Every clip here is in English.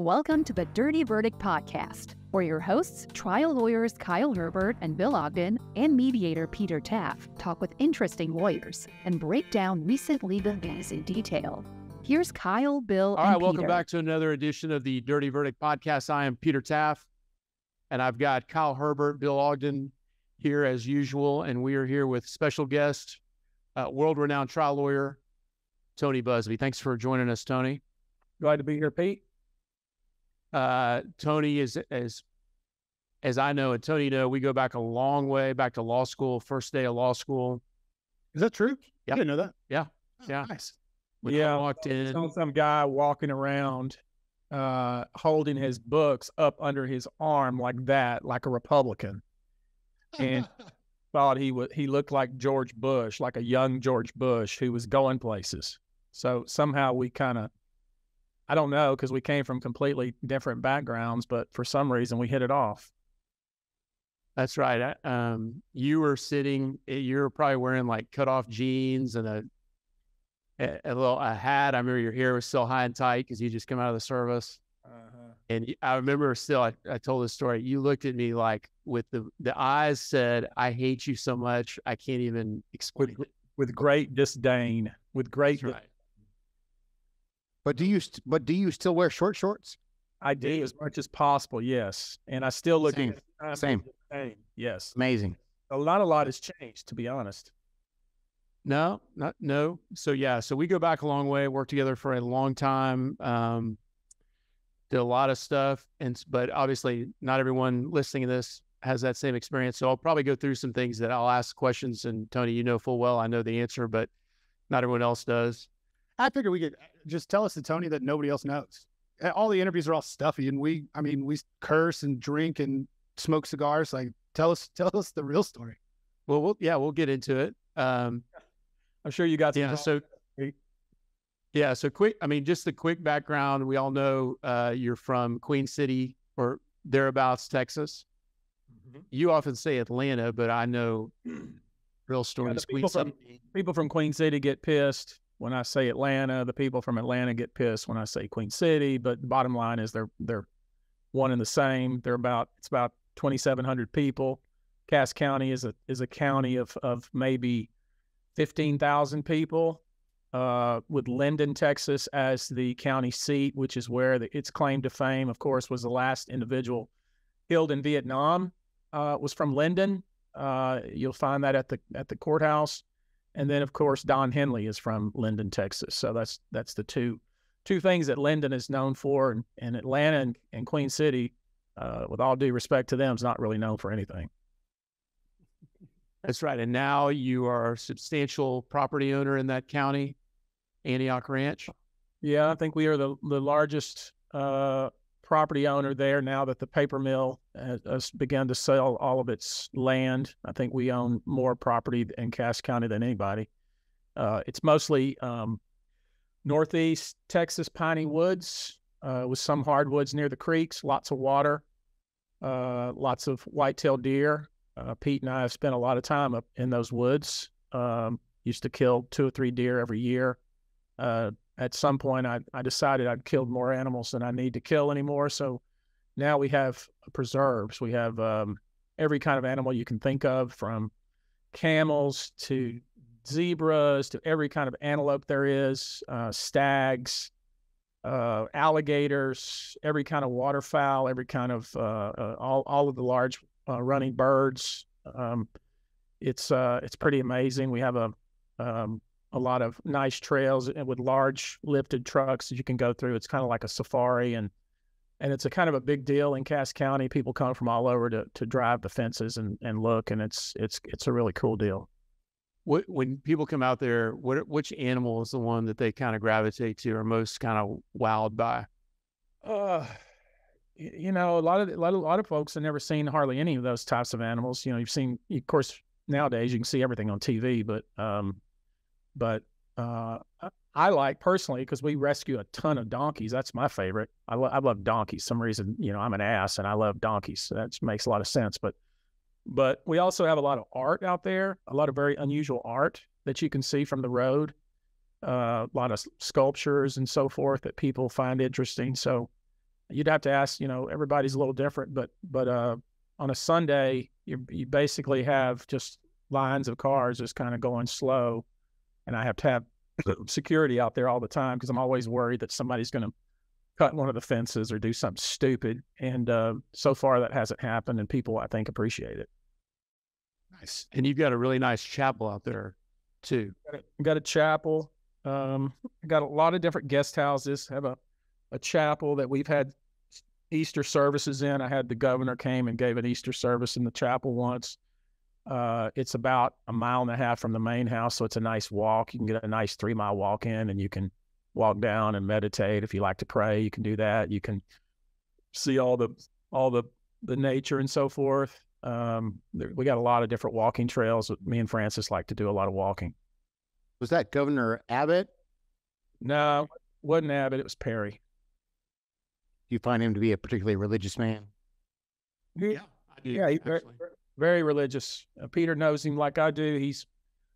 Welcome to the Dirty Verdict Podcast, where your hosts, trial lawyers Kyle Herbert and Bill Ogden, and mediator Peter Taaffe, talk with interesting lawyers and break down recent legal news in detail. Here's Kyle, Bill, All and right, welcome back to another edition of the Dirty Verdict Podcast. I am Peter Taaffe, and I've got Kyle Herbert, Bill Ogden here as usual, and we are here with special guest, uh, world-renowned trial lawyer Tony Buzbee. Thanks for joining us, Tony. Glad to be here, Pete. Uh, Tony is as as I know, and Tony know, we go back a long way, back to law school, first day of law school. Is that true? Yeah. I didn't know that. Yeah. Oh, Yeah. Nice. We Yeah. walked in. Saw some guy walking around, uh, holding his books up under his arm like that, like a Republican, and thought he would. He looked like George Bush, like a young George Bush who was going places. So somehow we kind of, I don't know, because we came from completely different backgrounds, but for some reason we hit it off. That's right. I- Um, you were sitting. eh, You were probably wearing like cut off jeans and a a, a little a hat. I remember your hair was still high and tight because you just come out of the service. And I remember still. I, I told this story. You looked at me like with the the eyes said, "I hate you so much. I can't even explain." With, it." with great disdain, with great, That's right. But do you st- but do you still wear short shorts? I do as much as possible. Yes, and I still look Same. at I'm Same. the same. Yes, Amazing. a lot, a lot has changed. To be honest, No, not no. So yeah, so we go back a long way. Worked together for a long time. Um, did a lot of stuff, and but obviously not everyone listening to this has that same experience. So I'll probably go through some things that I'll ask questions, and Tony, you know full well I know the answer, but not everyone else does. I figured we could uh, just tell us to Tony that nobody else knows. All the interviews are all stuffy, and we, I mean, we curse and drink and smoke cigars. Like, tell us, tell us the real story. Well, we'll yeah, we'll get into it. Um, I'm sure you got some yeah, so yeah, so quick. I mean, just the quick background. We all know uh, you're from Queen City or thereabouts, Texas. Mhm. You often say Atlanta, but I know real Yeah, stories. Queen people from City. people from Queen City get pissed when I say Atlanta. The people from Atlanta get pissed when I say Queen City. But the bottom line is they're they're one and the same. They're about it's about 2,700 people. Cass County is a is a county of of maybe 15,000 people. Uh, with Linden, Texas, as the county seat, which is where the, its claim to fame, of course, was the last individual killed in Vietnam. Uh, was from Linden. Uh, you'll find that at the at the courthouse. And then, of course, Don Henley is from Linden, Texas. So that's that's the two two things that Linden is known for, and, and Atlanta and, and Queen City, uh, with all due respect to them, is not really known for anything. That's right. And now you are a substantial property owner in that county, Antioch Ranch. Yeah, I think we are the the largest uh, property owner there now that the paper mill has, has begun to sell all of its land. I think we own more property in Cass County than anybody. Uh, it's mostly um, northeast Texas piney woods uh, with some hardwoods near the creeks, lots of water, uh, lots of white-tailed deer. Uh, Pete and I have spent a lot of time up in those woods. Um, used to kill two or three deer every year. At some point, I, I decided I'd killed more animals than I need to kill anymore. So now we have preserves. We have um, every kind of animal you can think of, from camels to zebras to every kind of antelope there is, uh, stags, uh, alligators, every kind of waterfowl, every kind of uh, uh, all all of the large uh, running birds. Um, it's uh, it's pretty amazing. We have a um, a lot of nice trails and with large lifted trucks that you can go through. It's kind of like a safari and and it's a kind of a big deal in Cass County. People come from all over to to drive the fences and, and look, and it's it's it's a really cool deal. What when people come out there, what which animal is the one that they kind of gravitate to or most kind of wowed by? Uh, you know, a lot of a lot of, a lot of folks have never seen hardly any of those types of animals. You know, you've seen, of course, nowadays you can see everything on TV, but um, but uh, I- like personally because we rescue a ton of donkeys. That's my favorite. I, lo- I love donkeys. Some reason, you know, I'm an ass and I love donkeys. So that makes a lot of sense. But but we also have a lot of art out there, a lot of very unusual art that you can see from the road. Uh, a lot of sculptures and so forth that people find interesting. So you'd have to ask. You know, everybody's a little different, but but uh, on a Sunday, you you basically have just lines of cars just kind of going slow, and I have to have security out there all the time because I'm always worried that somebody's going to cut one of the fences or do something stupid. And uh, so far, that hasn't happened, and people I think appreciate it. Nice. And you've got a really nice chapel out there too. Got a, got a chapel. Um, got a lot of different guest houses. Have a a chapel that we've had Easter services in. I had the governor came and gave an Easter service in the chapel once. Uh, it's about a mile and a half from the main house, so it's a nice walk. You can get a nice three mile walk in, and you can walk down and meditate. If you like to pray, you can do that. You can see all the all the the nature and so forth. Um, there, we got a lot of different walking trails. Me and Francis like to do a lot of walking. Was that Governor Abbott? No, wasn't Abbott. It was Perry. Do you find him to be a particularly religious man? Yeah, I do. Yeah, he's very, religious. Uh, Peter knows him like I do. He's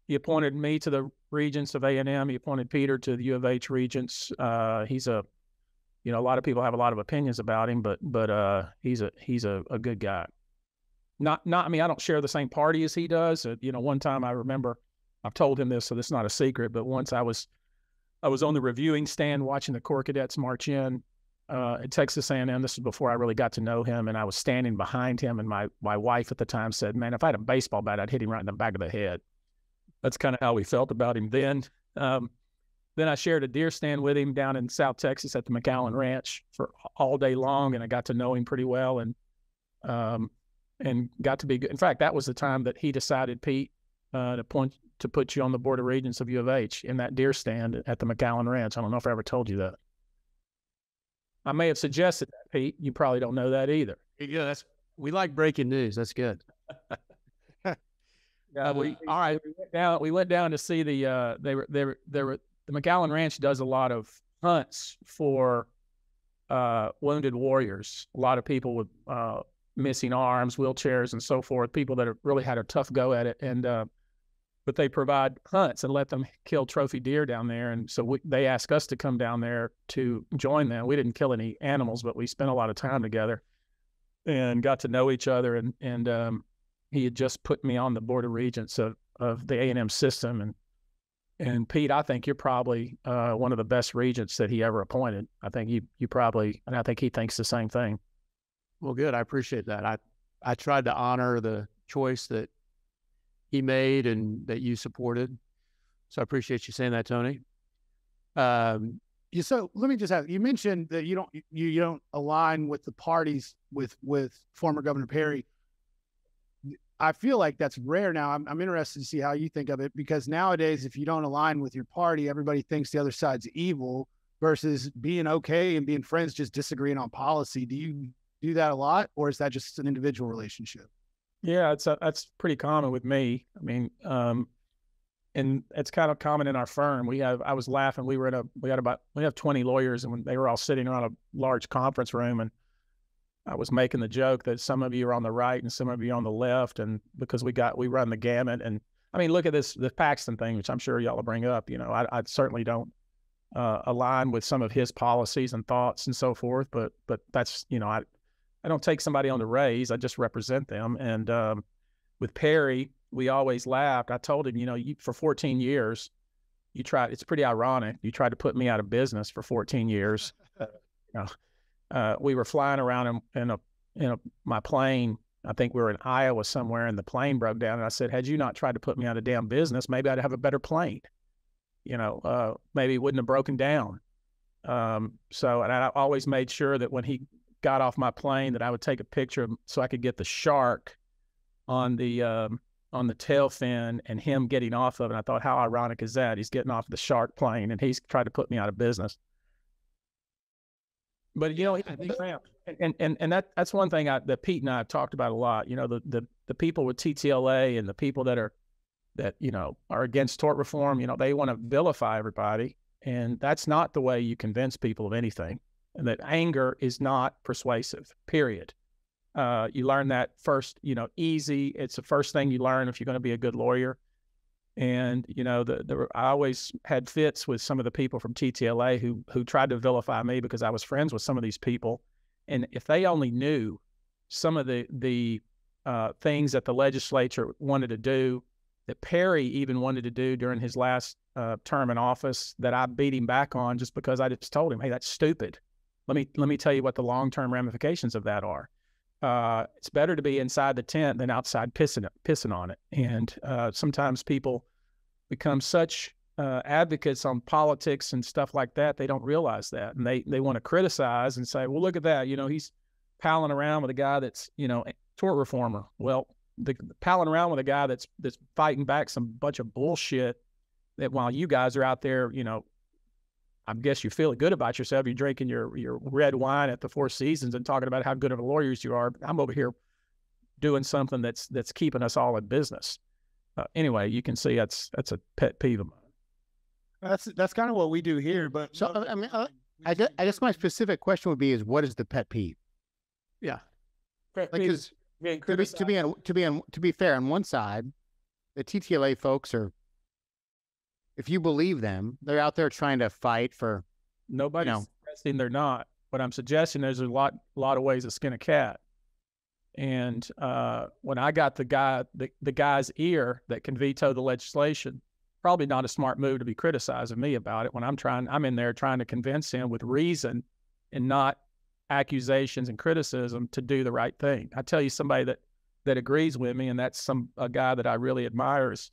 he appointed me to the regents of A and M. He appointed Peter to the U of H regents. Uh, he's a, you know, a lot of people have a lot of opinions about him, but but uh, he's a he's a, a good guy. Not not I mean I don't share the same party as he does. Uh, you know, one time I remember I've told him this, so this is not a secret. But once I was I was on the reviewing stand watching the Corps Cadets march in uh, at Texas A&M. This was before I really got to know him, and I was standing behind him. And my my wife at the time said, "Man, if I had a baseball bat, I'd hit him right in the back of the head." That's kind of how we felt about him then. Um, then I shared a deer stand with him down in South Texas at the McAllen Ranch for all day long, and I got to know him pretty well, and um, and got to be good. In fact, that was the time that he decided, Pete, uh, to point to put you on the board of regents of U of H in that deer stand at the McAllen Ranch. I don't know if I ever told you that. I may have suggested that, Pete. You probably don't know that either. Yeah, that's we like breaking news. That's good. Yeah, we, Uh, all right. we went down. We went down to see the. Uh, they were they were they were the McAllen Ranch does a lot of hunts for uh, wounded warriors. A lot of people with uh, missing arms, wheelchairs, and so forth. People that have really had a tough go at it, and uh, but they provide hunts and let them kill trophy deer down there. And so we, they asked us to come down there to join them. We didn't kill any animals, but we spent a lot of time together and got to know each other. And and um, he had just put me on the board of regents of, of the A and M system. And and Pete, I think you're probably uh, one of the best regents that he ever appointed. I think you you probably, and I think he thinks the same thing. Well, good. I appreciate that. I I tried to honor the choice that he made and that you supported. So I appreciate you saying that, Tony. Um, so let me just ask. You mentioned that you don't you, you don't align with the parties with with former Governor Perry. I feel like that's rare now. I'm, I'm interested to see how you think of it because nowadays, if you don't align with your party, everybody thinks the other side's evil. Versus being okay and being friends, just disagreeing on policy. Do you do that a lot, or is that just an individual relationship? Yeah, it's a, that's pretty common with me. I mean, um, and it's kind of common in our firm. We have I was laughing. We were in a we had about we have twenty lawyers, and when they were all sitting around a large conference room, and I was making the joke that some of you are on the right and some of you on the left, and because we got we run the gamut. And I mean, look at this the Paxton thing, which I'm sure y'all will bring up. You know, I, I certainly don't uh, align with some of his policies and thoughts and so forth, but but that's you know I I don't take somebody on the raise. I just represent them. And um, with Perry, we always laughed. I told him, you know, you, for 14 years, you tried. It's pretty ironic. You tried to put me out of business for 14 years. you know, uh, we were flying around in, in a in a my plane. I think we were in Iowa somewhere, and the plane broke down. And I said, had you not tried to put me out of damn business, maybe I'd have a better plane. You know, uh, maybe it wouldn't have broken down. Um, so, and I always made sure that when he got off my plane, that I would take a picture so I could get the shark on the um, on the tail fin and him getting off of it. And I thought, how ironic is that? He's getting off the shark plane, and he's tried to put me out of business. But you know, and and and that that's one thing I, that Pete and I have talked about a lot. You know, the the the people with TTLA and the people that are that you know are against tort reform. You know, they want to vilify everybody, and that's not the way you convince people of anything. And that anger is not persuasive. Period. Uh, you learn that first. You know, easy. It's the first thing you learn if you're going to be a good lawyer. And you know, the, the I always had fits with some of the people from TTLA who who tried to vilify me because I was friends with some of these people, And if they only knew some of the the uh, things that the legislature wanted to do, that Perry even wanted to do during his last uh, term in office, that I beat him back on just because I just told him, "Hey, that's stupid." Let me let me tell you what the long term ramifications of that are. Uh, it's better to be inside the tent than outside pissing pissing on it. And uh, sometimes people become such uh, advocates on politics and stuff like that, they don't realize that, and they they want to criticize and say, "Well, look at that. You know, he's palling around with a guy that's you know tort reformer." Well, the, the palling around with a guy that's that's fighting back some bunch of bullshit. That while you guys are out there, you know, I guess you're feeling good about yourself. You're drinking your your red wine at the Four Seasons and talking about how good of a lawyers you are. I'm over here doing something that's that's keeping us all in business. Uh, anyway, you can see that's that's a pet peeve of mine. That's that's kind of what we do here. But So uh, I mean, uh, I guess, I guess my specific question would be: Is what is the pet peeve? Yeah. Like, 'cause to be to be on, to be on, to be fair, on one side, the TTLA folks are, if you believe them, they're out there trying to fight for. Nobody's know. suggesting they're not. What I'm suggesting is there's a lot lot of ways to skin a cat. And uh, when I got the guy the, the guy's ear that can veto the legislation, probably not a smart move to be criticizing me about it when I'm trying I'm in there trying to convince him with reason and not accusations and criticism to do the right thing. I tell you somebody that that agrees with me and that's some a guy that I really admire is,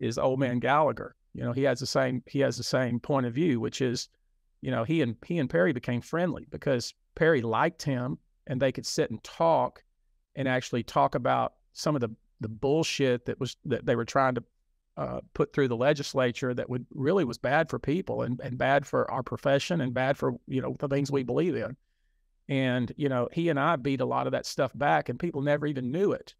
is old man Gallagher. You know, he has the same he has the same point of view, which is, you know, he and he and Perry became friendly because Perry liked him and they could sit and talk and actually talk about some of the the bullshit that was that they were trying to uh, put through the legislature that would really was bad for people and, and bad for our profession and bad for you know the things we believe in. And you know he and I beat a lot of that stuff back, and people never even knew it.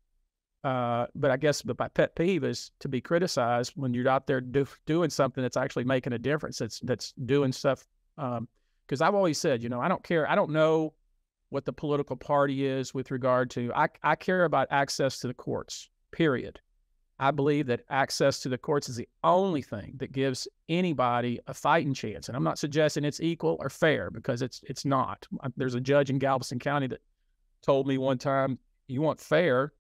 Uh, but I guess my pet peeve is to be criticized when you're out there do, doing something that's actually making a difference. That's that's doing stuff. Because I've always said, you know, I don't care. I don't know what the political party is with regard to. I I care about access to the courts. Period. I believe that access to the courts is the only thing that gives anybody a fighting chance. And I'm not suggesting it's equal or fair because it's it's not. There's a judge in Galveston County that told me one time, you want fair,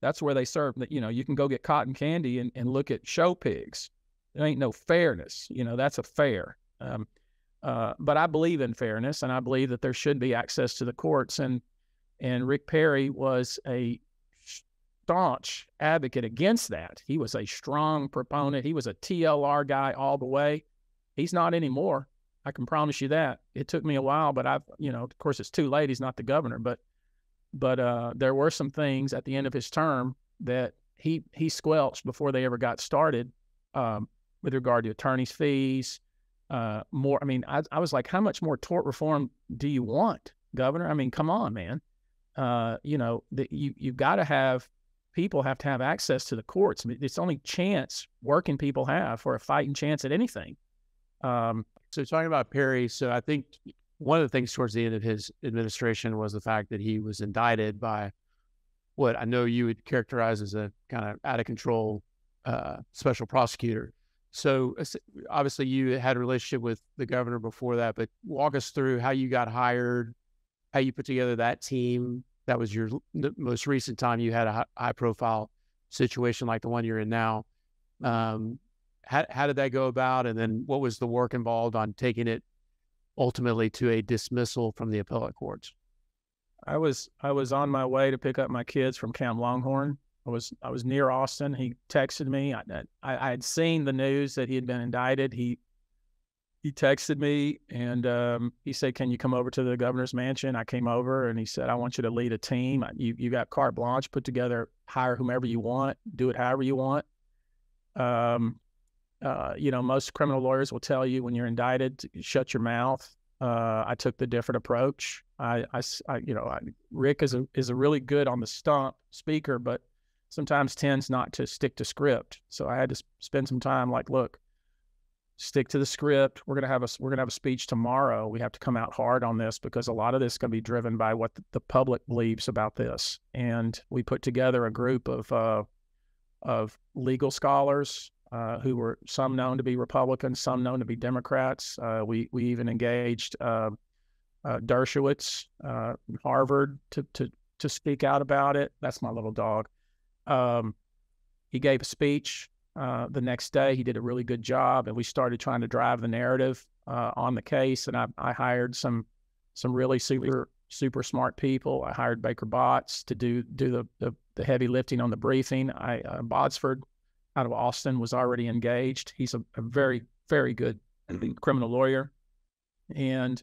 that's where they serve that, you know, you can go get cotton candy and, and look at show pigs. There ain't no fairness. You know, that's a fair. Um, uh, but I believe in fairness and I believe that there should be access to the courts. And and Rick Perry was a staunch advocate against that. He was a strong proponent. He was a TLR guy all the way. He's not anymore. I can promise you that. It took me a while, but I've, you know, of course, it's too late. He's not the governor, but, but uh, there were some things at the end of his term that he he squelched before they ever got started, um, with regard to attorneys' fees. Uh, more, I mean, I, I was like, how much more tort reform do you want, Governor? I mean, come on, man. Uh, you know, you you've got to have people have to have access to the courts. I mean, it's the only chance working people have for a fighting chance at anything. Um, So talking about Perry, so I think one of the things towards the end of his administration was the fact that he was indicted by what I know you would characterize as a kind of out of control uh, special prosecutor. So obviously you had a relationship with the governor before that, but walk us through how you got hired, how you put together that team. That was your most recent time you had a high profile situation like the one you're in now. Um, how, how did that go about? And then what was the work involved on taking it ultimately to a dismissal from the appellate courts? I was I was on my way to pick up my kids from Camp Longhorn. I was I was near Austin. He texted me. I I, I had seen the news that he had been indicted. He he texted me and um, he said, "Can you come over to the governor's mansion?" I came over and he said, "I want you to lead a team. You you got carte blanche. Put together, hire whomever you want. Do it however you want." Um, uh, you know, most criminal lawyers will tell you when you're indicted, shut your mouth. Uh, I took the different approach. I, I, you know, I, Rick is a is a really good on the stump speaker, but sometimes tends not to stick to script. So I had to spend some time like, look, stick to the script. We're gonna have a we're gonna have a speech tomorrow. We have to come out hard on this because a lot of this is gonna be driven by what the, the public believes about this. And we put together a group of uh, of legal scholars uh, who were some known to be Republicans, some known to be Democrats. Uh, we we even engaged uh, uh, Dershowitz, uh, Harvard, to to to speak out about it. That's my little dog. Um, he gave a speech uh, the next day. He did a really good job, and we started trying to drive the narrative on the case. And I, I hired some some really super super smart people. I hired Baker Botts to do do the the, the heavy lifting on the briefing. I Botsford out of Austin was already engaged. He's a, a very very good criminal lawyer, and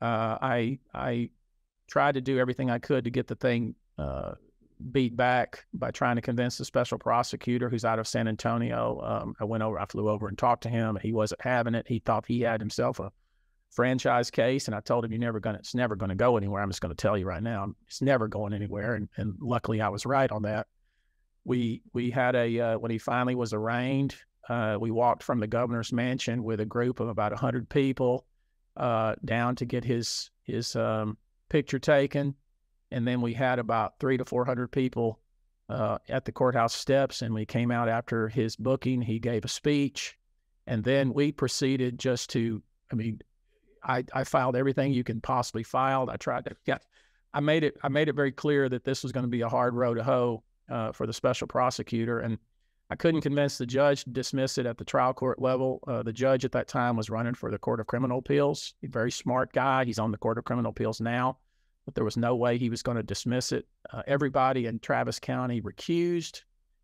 uh, I I tried to do everything I could to get the thing uh, beat back by trying to convince the special prosecutor who's out of San Antonio. Um, I went over, I flew over and talked to him. He wasn't having it. He thought he had himself a franchise case, and I told him, "You're never gonna. It's never gonna go anywhere. I'm just gonna tell you right now, it's never going anywhere." And, and luckily, I was right on that. We we had a uh, when he finally was arraigned. Uh, we walked from the governor's mansion with a group of about hundred people uh, down to get his his um, picture taken, and then we had about three to four hundred people uh, at the courthouse steps. And we came out after his booking. He gave a speech, and then we proceeded just to. I mean, I, I filed everything you can possibly file. I tried to get. I made it. I made it very clear that this was going to be a hard road to hoe uh, for the special prosecutor, and I couldn't convince the judge to dismiss it at the trial court level. Uh, the judge at that time was running for the Court of Criminal Appeals. A very smart guy. He's on the Court of Criminal Appeals now, but there was no way he was going to dismiss it. Uh, everybody in Travis County recused.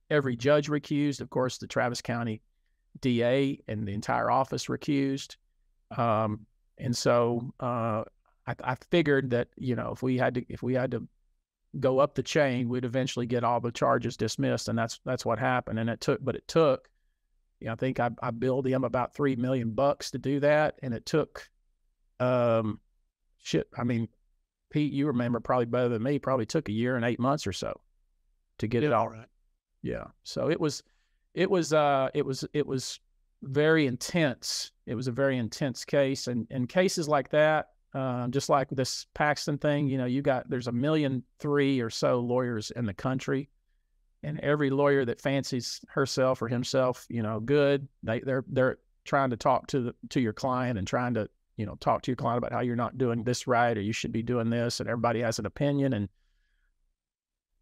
Every judge recused. Of course, the Travis County DA and the entire office recused. Um, and so uh, I, I figured that you know if we had to if we had to go up the chain, we'd eventually get all the charges dismissed, and that's that's what happened. And it took, but it took, you know, I think I, I billed him about three million bucks to do that, and it took, um, shit. I mean, Pete, you remember probably better than me. Probably took a year and eight months or so to get yeah, it all right. Yeah. So it was, it was, uh, it was, it was very intense. It was a very intense case, and and cases like that uh, just like this Paxton thing, you know, you got there's a million three or so lawyers in the country, and every lawyer that fancies herself or himself, you know, good, they they're they're trying to talk to the, to your client and trying to you know talk to your client about how you're not doing this right or you should be doing this, and everybody has an opinion and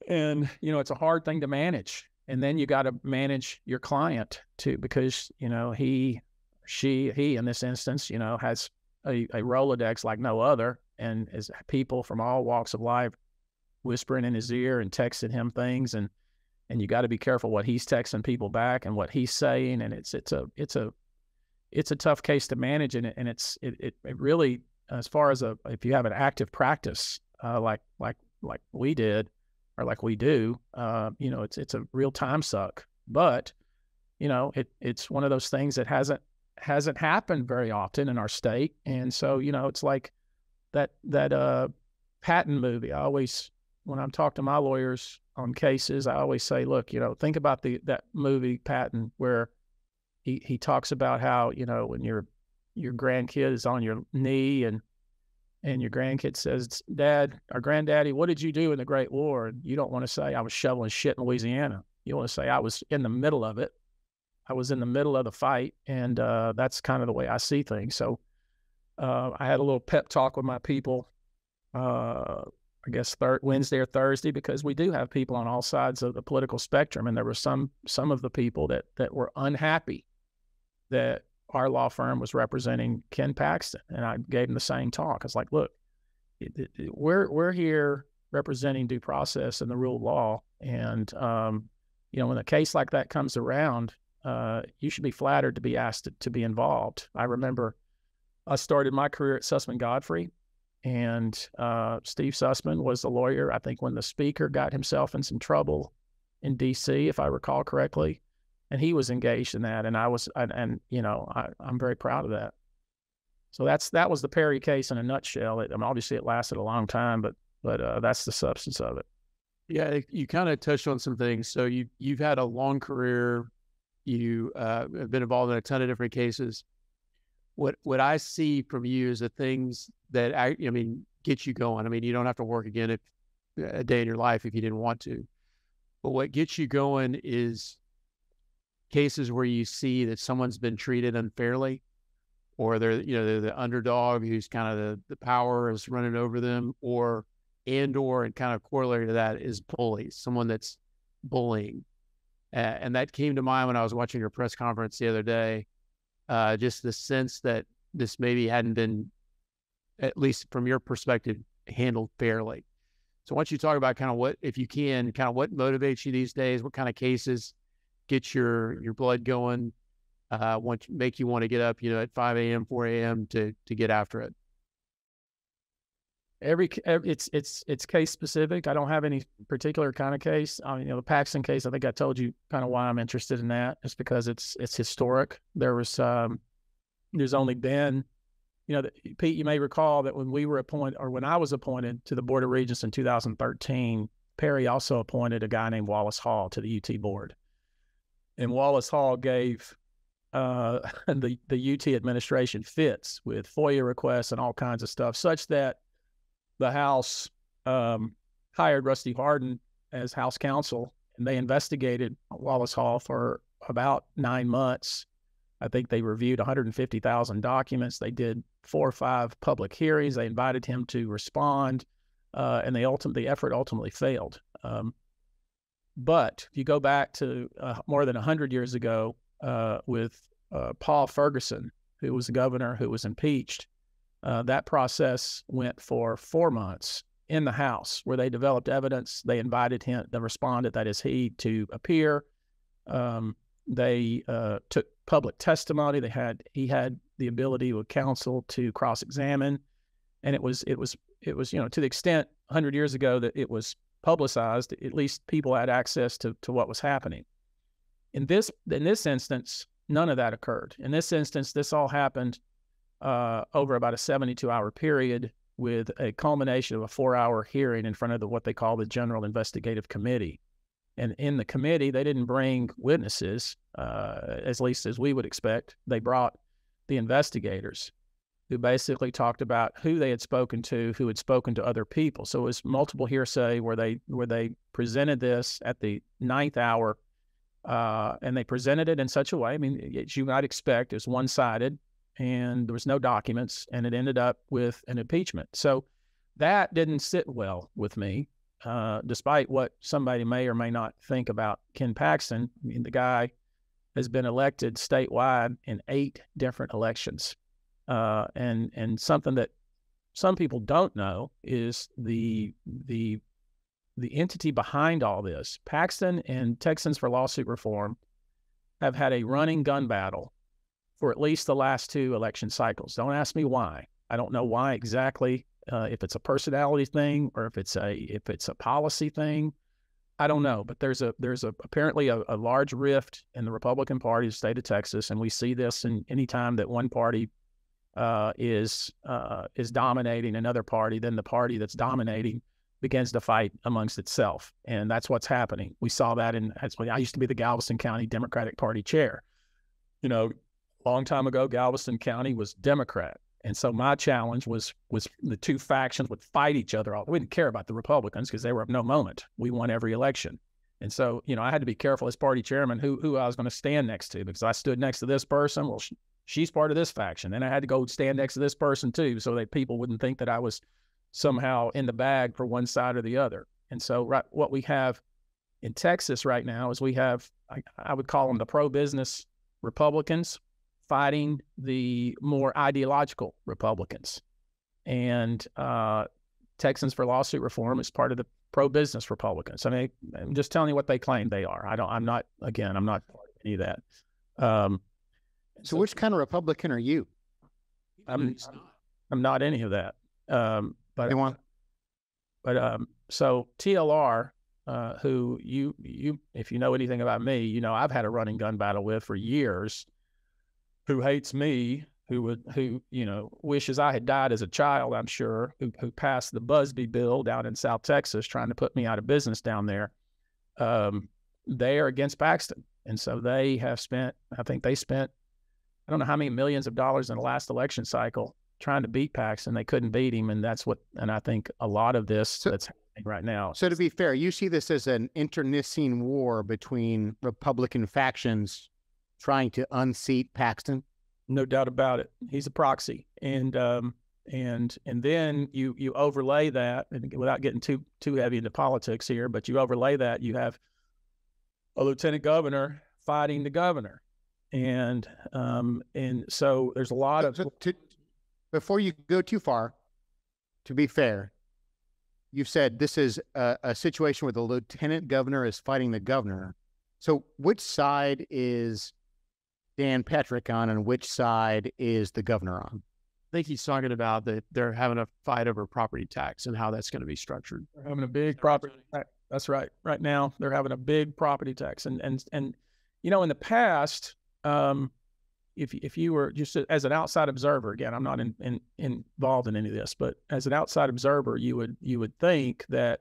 and you know it's a hard thing to manage, and then you got to manage your client too because you know he she he in this instance you know has a, a Rolodex like no other, and as people from all walks of life whispering in his ear and texting him things, and and you got to be careful what he's texting people back and what he's saying, and it's it's a it's a it's a tough case to manage, and it, and it's it, it, it really as far as a if you have an active practice uh, like like like we did or like we do, uh, you know, it's it's a real time suck, but you know, it it's one of those things that hasn't hasn't happened very often in our state. And so, you know, it's like that that uh Patton movie. I always when I'm talking to my lawyers on cases, I always say, look, you know, think about the that movie Patton where he he talks about how, you know, when your your grandkid is on your knee and and your grandkid says, Dad or Granddaddy, what did you do in the Great War? And you don't want to say I was shoveling shit in Louisiana. You want to say I was in the middle of it I was in the middle of the fight, and uh, that's kind of the way I see things. So uh, I had a little pep talk with my people. Uh, I guess thir- Wednesday or Thursday because we do have people on all sides of the political spectrum, and there were some some of the people that that were unhappy that our law firm was representing Ken Paxton, and I gave him the same talk. I was like, "Look, it, it, we're we're here representing due process and the rule of law, and um, you know when a case like that comes around, uh, you should be flattered to be asked to, to, be involved. I remember I started my career at Susman Godfrey, and uh, Steve Susman was the lawyer. I think when the speaker got himself in some trouble in D.C., if I recall correctly, and he was engaged in that, and I was, and, and you know, I, am very proud of that. So that's that was the Perry case in a nutshell. It, I mean, obviously, it lasted a long time, but but uh, that's the substance of it. Yeah, you kind of touched on some things. So you you've had a long career you uh, have been involved in a ton of different cases. What what I see from you is the things that I, I mean get you going. I mean, you don't have to work again if, a day in your life if you didn't want to. But what gets you going is cases where you see that someone's been treated unfairly or they're you know they're the underdog who's kind of the the power is running over them, or and or and kind of corollary to that is bullies, someone that's bullying. And that came to mind when I was watching your press conference the other day. Uh, just the sense that this maybe hadn't been, at least from your perspective, handled fairly. So, why don't you talk about kind of what, if you can, kind of what motivates you these days? What kind of cases get your your blood going? Uh, want make you want to get up, you know, at five a.m., four a.m. to to get after it every, every, it's it's it's case specific. I don't have any particular kind of case. I mean, you know, the Paxton case. I think I told you kind of why I'm interested in that. It's because it's it's historic. There was um, there's only been, you know, the, Pete. You may recall that when we were appointed, or when I was appointed to the Board of Regents in 2013, Perry also appointed a guy named Wallace Hall to the UT board, and Wallace Hall gave uh, the the UT administration fits with FOIA requests and all kinds of stuff, such that the House um, hired Rusty Hardin as House counsel, and they investigated Wallace Hall for about nine months. I think they reviewed 150,000 documents. They did four or five public hearings. They invited him to respond, uh, and they ultimately the effort ultimately failed. Um, but if you go back to uh, more than 100 years ago uh, with uh, Pa Ferguson, who was the governor who was impeached, uh, that process went for four months in the House, where they developed evidence. They invited him, the respondent, that is he, to appear. Um, they uh, took public testimony. They had he had the ability with counsel to cross-examine, and it was it was it was you know to the extent 100 years ago that it was publicized. At least people had access to to what was happening. In this in this instance, none of that occurred. In this instance, this all happened uh, over about a 72 hour period with a culmination of a four hour hearing in front of the, what they call the General Investigative Committee. And in the committee, they didn't bring witnesses, uh, at least as we would expect. They brought the investigators who basically talked about who they had spoken to, who had spoken to other people. So it was multiple hearsay where they where they presented this at the ninth hour, uh, and they presented it in such a way. I mean, as you might expect, it's one sided and there was no documents, and it ended up with an impeachment. So that didn't sit well with me, uh, despite what somebody may or may not think about Ken Paxton. I mean, the guy has been elected statewide in eight different elections, uh, and and something that some people don't know is the the the entity behind all this. Paxton and Texans for Lawsuit Reform have had a running gun battle for at least the last two election cycles. Don't ask me why. I don't know why exactly. Uh, if it's a personality thing or if it's a if it's a policy thing, I don't know. But there's a there's a apparently a, a large rift in the Republican Party, the state of Texas, and we see this in any time that one party uh, is uh, is dominating another party, then the party that's dominating begins to fight amongst itself, and that's what's happening. We saw that in. I used to be the Galveston County Democratic Party chair. You know, long time ago, Galveston County was Democrat. And so my challenge was was the two factions would fight each other. We didn't care about the Republicans because they were of no moment. We won every election. And so, you know, I had to be careful as party chairman who who I was going to stand next to because I stood next to this person. Well, she, she's part of this faction. and I had to go stand next to this person too, so that people wouldn't think that I was somehow in the bag for one side or the other. And so, right, what we have in Texas right now is we have I, I would call them the pro business Republicans fighting the more ideological Republicans. And uh, Texans for Lawsuit Reform is part of the pro-business Republicans. I mean, I'm just telling you what they claim they are. I don't. I'm not. Again, I'm not any of that. Um, so, so, which kind of Republican are you? I'm. I'm not any of that. Um, but they want. But um, so TLR, uh, who you you if you know anything about me, you know I've had a running gun battle with for years who hates me, who would who you know wishes I had died as a child. I'm sure who who passed the Buzbee bill down in South Texas, trying to put me out of business down there. Um, they are against Paxton, and so they have spent. I think they spent. I don't know how many millions of dollars in the last election cycle trying to beat Paxton. They couldn't beat him, and that's what. And I think a lot of this so, that's happening right now. So to be fair, you see this as an internecine war between Republican factions trying to unseat Paxton? No doubt about it. He's a proxy, and um, and and then you you overlay that, and without getting too too heavy into politics here, but you overlay that, you have a lieutenant governor fighting the governor, and um, and so there's a lot of. To, to, before you go too far, to be fair, you've said this is a, a situation where the lieutenant governor is fighting the governor. So which side is Dan Patrick on, and which side is the governor on? I think he's talking about that they're having a fight over property tax and how that's going to be structured. They're having a big property tax. That's right. Right now, they're having a big property tax, and and and you know, in the past, um, if if you were just as an outside observer, again, I'm not in, in, involved in any of this, but as an outside observer, you would you would think that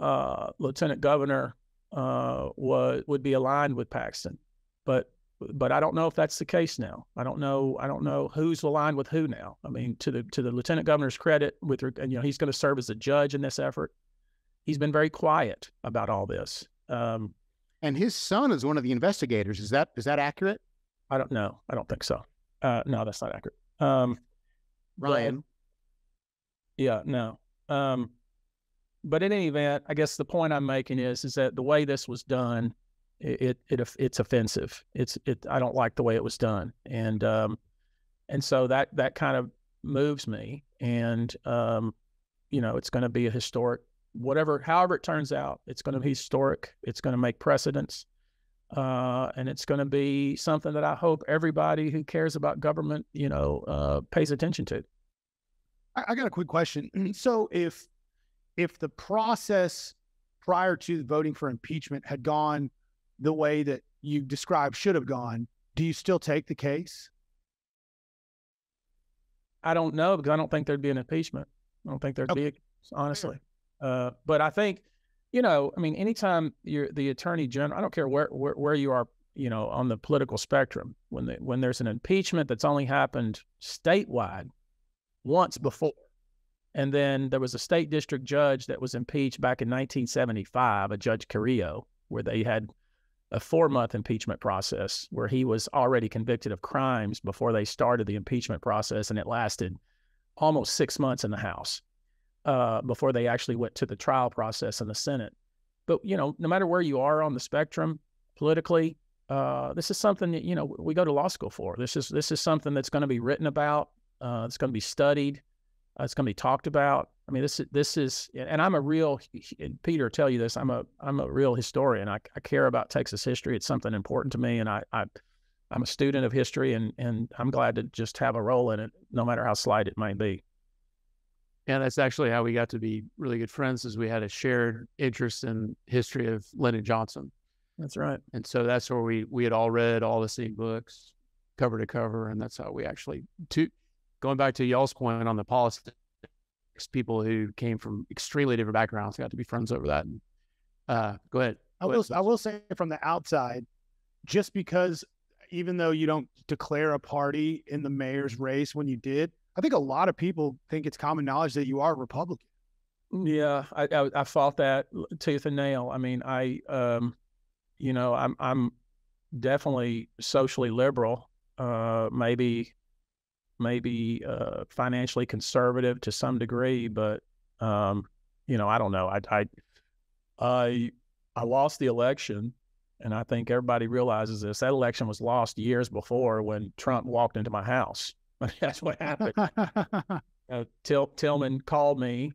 uh, Lieutenant Governor uh, was would be aligned with Paxton, but but I don't know if that's the case now. I don't know. I don't know who's aligned with who now. I mean, to the to the lieutenant governor's credit, with you know, he's going to serve as a judge in this effort. He's been very quiet about all this. Um, and his son is one of the investigators. Is that is that accurate? I don't know. I don't think so. Uh, no, that's not accurate. Um, Ryan. But, yeah, no. Um, but in any event, I guess the point I'm making is is that the way this was done it, it, it it's offensive. It's it. I don't like the way it was done, and um, and so that that kind of moves me, and um, you know, it's going to be a historic, whatever, however it turns out, it's going to be historic. It's going to make precedents, uh, and it's going to be something that I hope everybody who cares about government, you know, uh, pays attention to. I, I got a quick question. So if if the process prior to voting for impeachment had gone the way that you described should have gone, do you still take the case? I don't know because I don't think there'd be an impeachment. I don't think there'd okay. be, a, honestly. Uh, but I think, you know, I mean, anytime you're the attorney general, I don't care where, where, where you are, you know, on the political spectrum, when the, when there's an impeachment that's only happened statewide once before, and then there was a state district judge that was impeached back in 1975, a Judge Carrillo, where they had a four month impeachment process where he was already convicted of crimes before they started the impeachment process. And it lasted almost six months in the House uh, before they actually went to the trial process in the Senate. But, you know, no matter where you are on the spectrum politically, uh, this is something that, you know, we go to law school for. This is, this is something that's going to be written about. Uh, it's going to be studied. Uh, it's going to be talked about. I mean, this is this is, and I'm a real Peter. Tell you this, I'm a I'm a real historian. I, I care about Texas history. It's something important to me, and I, I I'm a student of history, and and I'm glad to just have a role in it, no matter how slight it might be. And that's actually how we got to be really good friends, is we had a shared interest in history of Lyndon Johnson. That's right. And so that's where we we had all read all the same books, cover to cover, and that's how we actually to going back to y'all's point on the policy people who came from extremely different backgrounds got to be friends over that. And, uh, go ahead. I will. I will say from the outside, just because even though you don't declare a party in the mayor's race when you did, I think a lot of people think it's common knowledge that you are a Republican. Yeah, I, I, I fought that tooth and nail. I mean, I, um, you know, I'm I'm definitely socially liberal. Uh, maybe maybe uh, financially conservative to some degree, but um, you know, I don't know. I, I I I lost the election, and I think everybody realizes this. That election was lost years before when Trump walked into my house. That's what happened. uh, Til- Tillman called me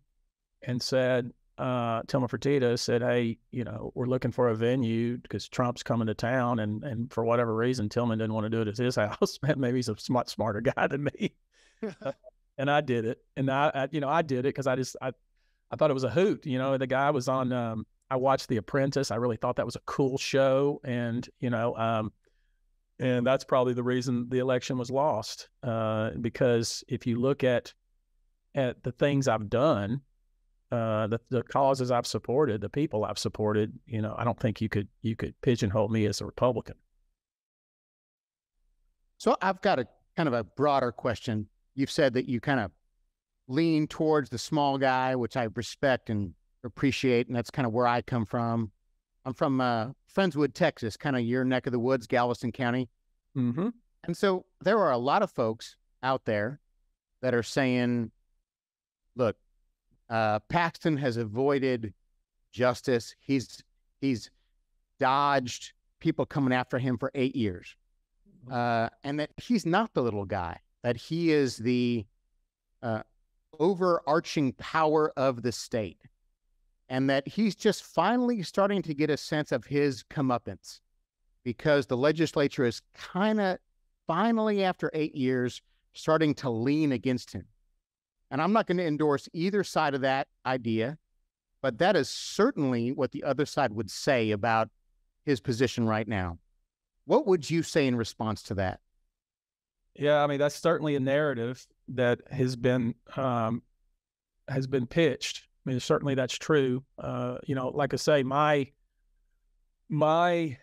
and said, uh, Tillman Fertitta said, "Hey, you know, we're looking for a venue because Trump's coming to town, and and for whatever reason, Tillman didn't want to do it at his house. Maybe he's a smart, smarter guy than me." and I did it, and I, I you know, I did it because I just I, I thought it was a hoot. You know, the guy was on. Um, I watched The Apprentice. I really thought that was a cool show, and you know, um, and that's probably the reason the election was lost. Uh, because if you look at at the things I've done uh, the the causes I've supported, the people I've supported, you know, I don't think you could you could pigeonhole me as a Republican. So I've got a kind of a broader question. You've said that you kind of lean towards the small guy, which I respect and appreciate, and that's kind of where I come from. I'm from uh, Friendswood, Texas, kind of your neck of the woods, Galveston County. Mm-hmm. And so there are a lot of folks out there that are saying, look, uh, Paxton has avoided justice. He's he's dodged people coming after him for eight years, uh, and that he's not the little guy. That he is the uh, overarching power of the state, and that he's just finally starting to get a sense of his comeuppance because the legislature is kind of finally, after eight years, starting to lean against him. And I'm not going to endorse either side of that idea, but that is certainly what the other side would say about his position right now. What would you say in response to that? Yeah, I mean that's certainly a narrative that has been um, has been pitched. I mean, certainly that's true. Uh, you know, like I say, my my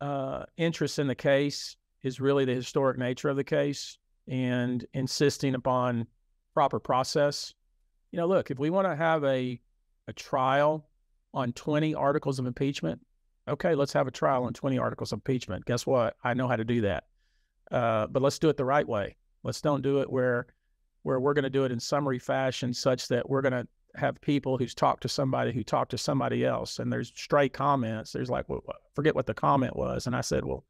uh, interest in the case is really the historic nature of the case and insisting upon proper process. You know, look, if we want to have a a trial on 20 articles of impeachment, okay, let's have a trial on 20 articles of impeachment. Guess what? I know how to do that. Uh, but let's do it the right way. Let's don't do it where where we're going to do it in summary fashion such that we're going to have people who's talked to somebody who talked to somebody else and there's stray comments there's like well, forget what the comment was and i said well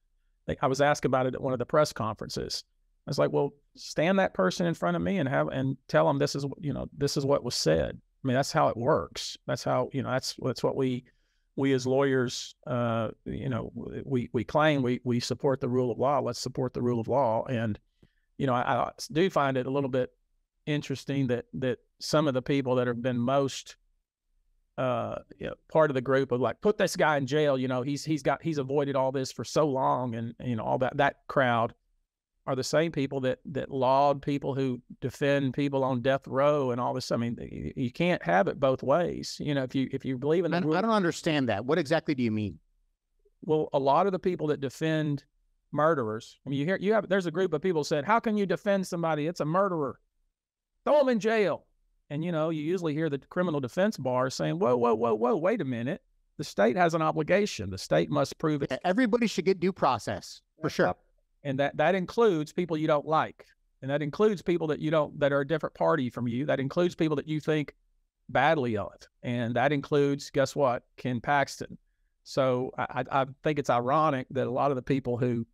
i was asked about it at one of the press conferences was like well stand that person in front of me and have and tell them this is you know this is what was said. I mean that's how it works. That's how you know that's that's what we we as lawyers uh you know we we claim we we support the rule of law. Let's support the rule of law. And you know I, I do find it a little bit interesting that that some of the people that have been most uh, you know, part of the group of like put this guy in jail. You know, he's he's got he's avoided all this for so long, and you know all that that crowd are the same people that that laud people who defend people on death row and all this. I mean, you, can't have it both ways. You know, if you if you believe in I, I don't understand that. What exactly do you mean? Well, a lot of the people that defend murderers. I mean, you hear you have there's a group of people said, "How can you defend somebody? It's a murderer." throw them in jail. And you know, you usually hear the criminal defense bar saying, "Whoa, whoa, whoa, whoa, wait a minute. The state has an obligation. The state must prove it. Everybody should get due process for sure, and that that includes people you don't like, and that includes people that you don't that are a different party from you. That includes people that you think badly of, and that includes guess what, Ken Paxton. So I, I think it's ironic that a lot of the people who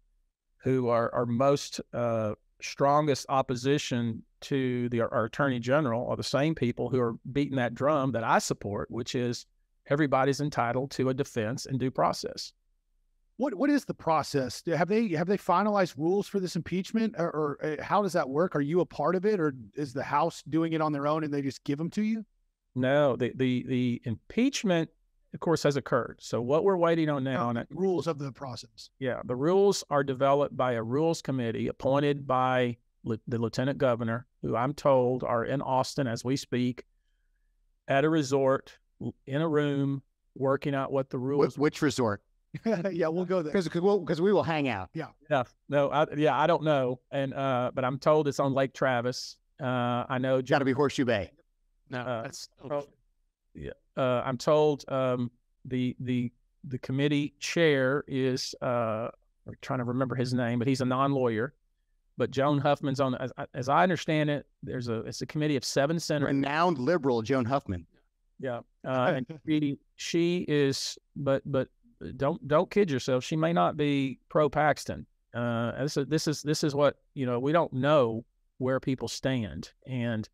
who are are most uh, strongest opposition to the our attorney general are the same people who are beating that drum that I support, which is everybody's entitled to a defense and due process. What what is the process? Have they have they finalized rules for this impeachment, or, or uh, how does that work? Are you a part of it, or is the House doing it on their own and they just give them to you? No, the the the impeachment, of course, has occurred. So what we're waiting on now, on rules of the process. Yeah, the rules are developed by a rules committee appointed by the lieutenant governor, who I'm told are in Austin as we speak, at a resort in a room working out what the rules. Which, which resort? yeah, we'll go there because we'll, cause we will hang out. Yeah. Yeah. No. I, yeah. I don't know, and uh, but I'm told it's on Lake Travis. Uh, I know. Got to be Horseshoe Bay. No, uh, that's. Okay. Yeah. Uh, I'm told um, the the the committee chair is uh, I'm trying to remember his name, but he's a non-lawyer. But Joan Huffman's on, as, as I understand it, there's a it's a committee of seven senators. Renowned liberal Joan Huffman. Yeah, uh, and she, she is, but but don't don't kid yourself. She may not be pro Paxton. Uh, this is this is what you know. We don't know where people stand, and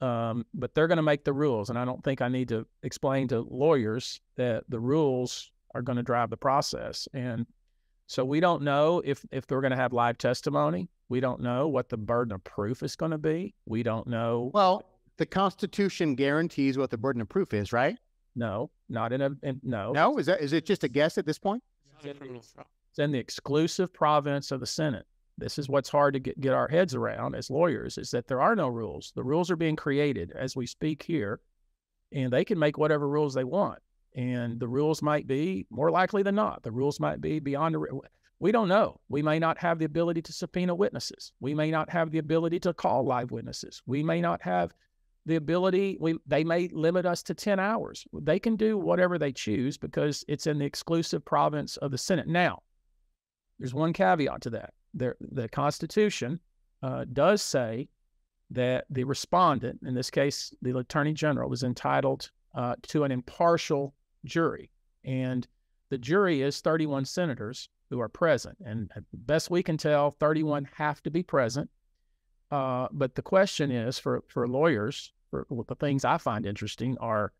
um, but they're going to make the rules. And I don't think I need to explain to lawyers that the rules are going to drive the process. And so we don't know if if they're going to have live testimony. We don't know what the burden of proof is going to be. We don't know. Well, the Constitution guarantees what the burden of proof is, right? No, not in a in, no. No, is that is it just a guess at this point? It's in the exclusive province of the Senate. This is what's hard to get, get our heads around as lawyers is that there are no rules. The rules are being created as we speak here, and they can make whatever rules they want. And the rules might be more likely than not. The rules might be beyond the we don't know. We may not have the ability to subpoena witnesses. We may not have the ability to call live witnesses. We may not have the ability, we, they may limit us to 10 hours. They can do whatever they choose because it's in the exclusive province of the Senate. Now, there's one caveat to that. there, the Constitution uh, does say that the respondent, in this case, the Attorney General, is entitled uh, to an impartial jury. And the jury is 31 senators who are present. And best we can tell, 31 have to be present. Uh, but the question is for, for lawyers, for, the things I find interesting are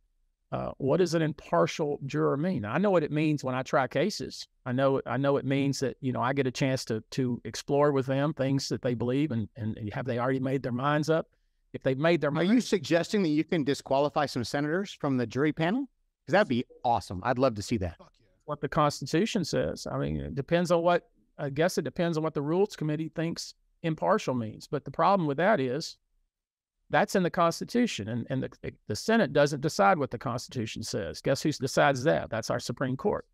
uh, what does an impartial juror mean? I know what it means when I try cases. I know I know it means that you know I get a chance to to explore with them things that they believe and and have they already made their minds up. If they've made their are minds, you suggesting that you can disqualify some senators from the jury panel? Because that'd be awesome. I'd love to see that. what the Constitution says. I mean, it depends on what I guess it depends on what the Rules Committee thinks impartial means. But the problem with that is that's in the Constitution, and, and the, the Senate doesn't decide what the Constitution says. Guess who decides that? That's our Supreme Court.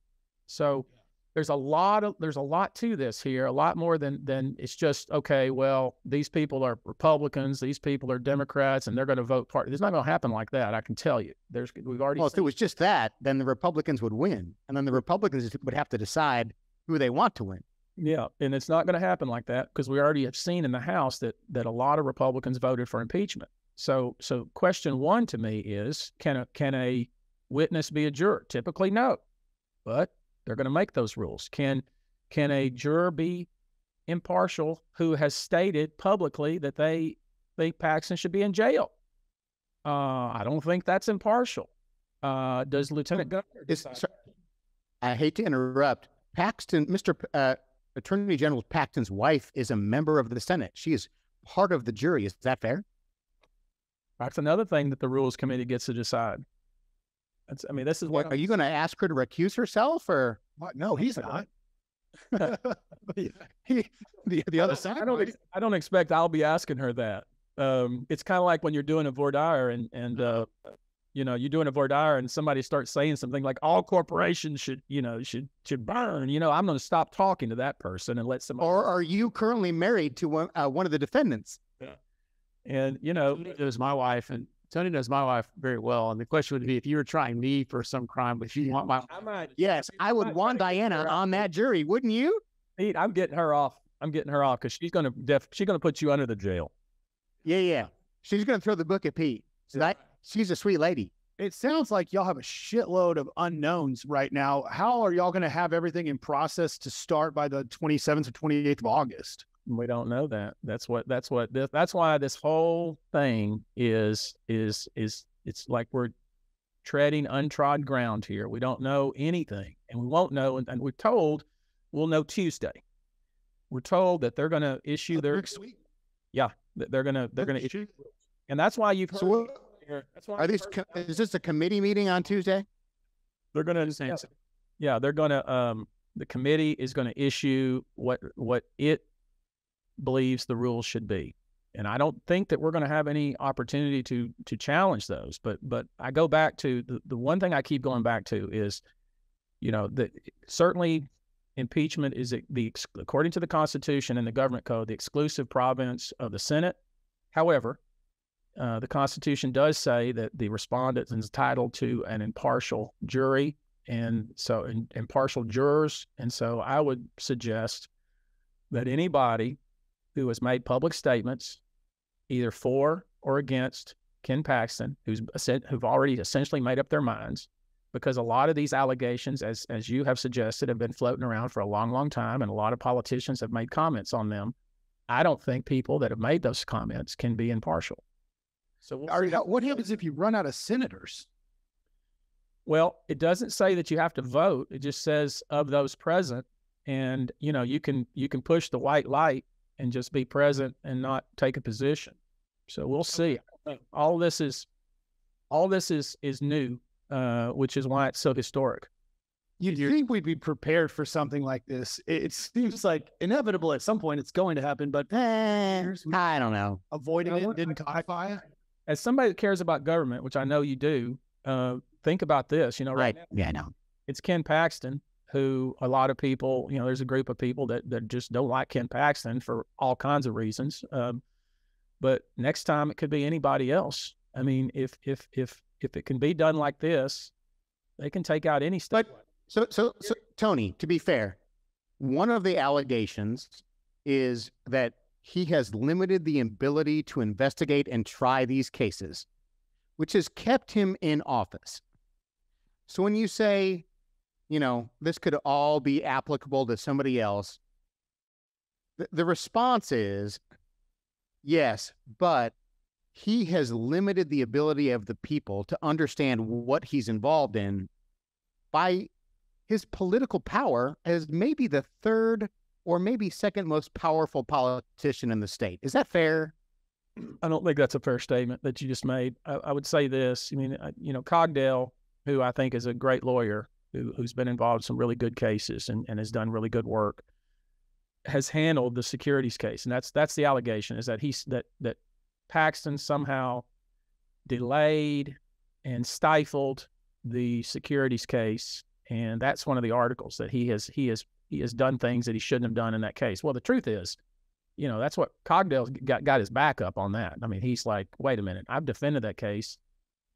So there's a lot of there's a lot to this here, a lot more than than it's just okay. Well, these people are Republicans, these people are Democrats, and they're going to vote party. It's not going to happen like that. I can tell you. There's we've already. Well, if it was just that, then the Republicans would win, and then the Republicans would have to decide who they want to win. Yeah, and it's not going to happen like that because we already have seen in the House that that a lot of Republicans voted for impeachment. So, so question one to me is: Can a can a witness be a juror? Typically, no, but they're going to make those rules. Can can a juror be impartial who has stated publicly that they think Paxton should be in jail? Uh, I don't think that's impartial. Uh, does Lieutenant Governor Is-? I hate to interrupt. Paxton, Mr. P- Uh, Attorney General Paxton's wife is a member of the Senate. She is part of the jury. Is that fair? That's another thing that the Rules Committee gets to decide. That's, I mean, this is what Are you going to ask her to recuse herself, or What? No, he's not. he, the the other I side? don't. ex- I don't expect I'll be asking her that. Um, it's kind of like when you're doing a voir dire and and uh, you know you're doing a voir dire and somebody starts saying something like all corporations should you know should should burn. You know, I'm going to stop talking to that person and let somebody. Or are you currently married to one, uh, one of the defendants? Yeah. and you know, Tony knows my wife, and Tony knows my wife very well. And the question would be, if you were trying me for some crime, would you want my? I might. Yes, I would might want try to get Diana on that jury, wouldn't you? Pete, I'm getting her off. I'm getting her off because she's going to def. She's going to put you under the jail. Yeah, yeah. She's going to throw the book at Pete. So that she's a sweet lady. It sounds like y'all have a shitload of unknowns right now. How are y'all going to have everything in process to start by the 27th or 28th of August? We don't know that. That's what. That's what. This, that's why this whole thing is is is. It's like we're treading untrod ground here. We don't know anything, and we won't know. And, and we're told we'll know Tuesday. We're told that they're going to issue their. Next week. that They're going to. They're going to issue, and that's why you've heard. So what, here- that's why are these? heard- Co- is this a committee meeting on Tuesday? They're going to. Yeah, yeah, they're going to. Um, the committee is going to issue what what it believes the rules should be. And I don't think that we're going to have any opportunity to to challenge those. But but I go back to the, the one thing I keep going back to is, you know, that certainly impeachment is the according to the Constitution and the government code the exclusive province of the Senate. However, uh, the Constitution does say that the respondent is entitled to an impartial jury and so impartial jurors. And so I would suggest that anybody who has made public statements either for or against Ken Paxton, who's who've already essentially made up their minds, because a lot of these allegations, as as you have suggested, have been floating around for a long, long time, and a lot of politicians have made comments on them. I don't think people that have made those comments can be impartial. So we'll Are, see what happens if you run out of senators? Well, it doesn't say that you have to vote. It just says of those present, and you know you can you can push the white light and just be present and not take a position. So we'll see. All this is all this is is new, uh, which is why it's so historic. You'd think we'd be prepared for something like this. It, it seems like inevitable at some point it's going to happen, but Eh, I don't know. avoiding You know it didn't codify it. As somebody that cares about government, which I know you do, uh, think about this. You know, Right? now, Yeah, I know. it's Ken Paxton, who a lot of people, you know, there's a group of people that, that just don't like Ken Paxton for all kinds of reasons. Um, but next time it could be anybody else. I mean, if if if if it can be done like this, they can take out any state. So, so, so, Tony, to be fair, one of the allegations is that he has limited the ability to investigate and try these cases, which has kept him in office. So when you say, you know, this could all be applicable to somebody else, the, the response is yes, but he has limited the ability of the people to understand what he's involved in by his political power as maybe the third or maybe second most powerful politician in the state. Is that fair? I don't think that's a fair statement that you just made. I, I would say this. I mean, you know, Cogdell, who I think is a great lawyer, who, who's been involved in some really good cases and, and has done really good work, has handled the securities case, and that's that's the allegation is that he's that that Paxton somehow delayed and stifled the securities case, and that's one of the articles that he has he has he has done things that he shouldn't have done in that case. Well, the truth is, you know, that's what Cogdell got got his back up on that. I mean, he's like, wait a minute, I've defended that case.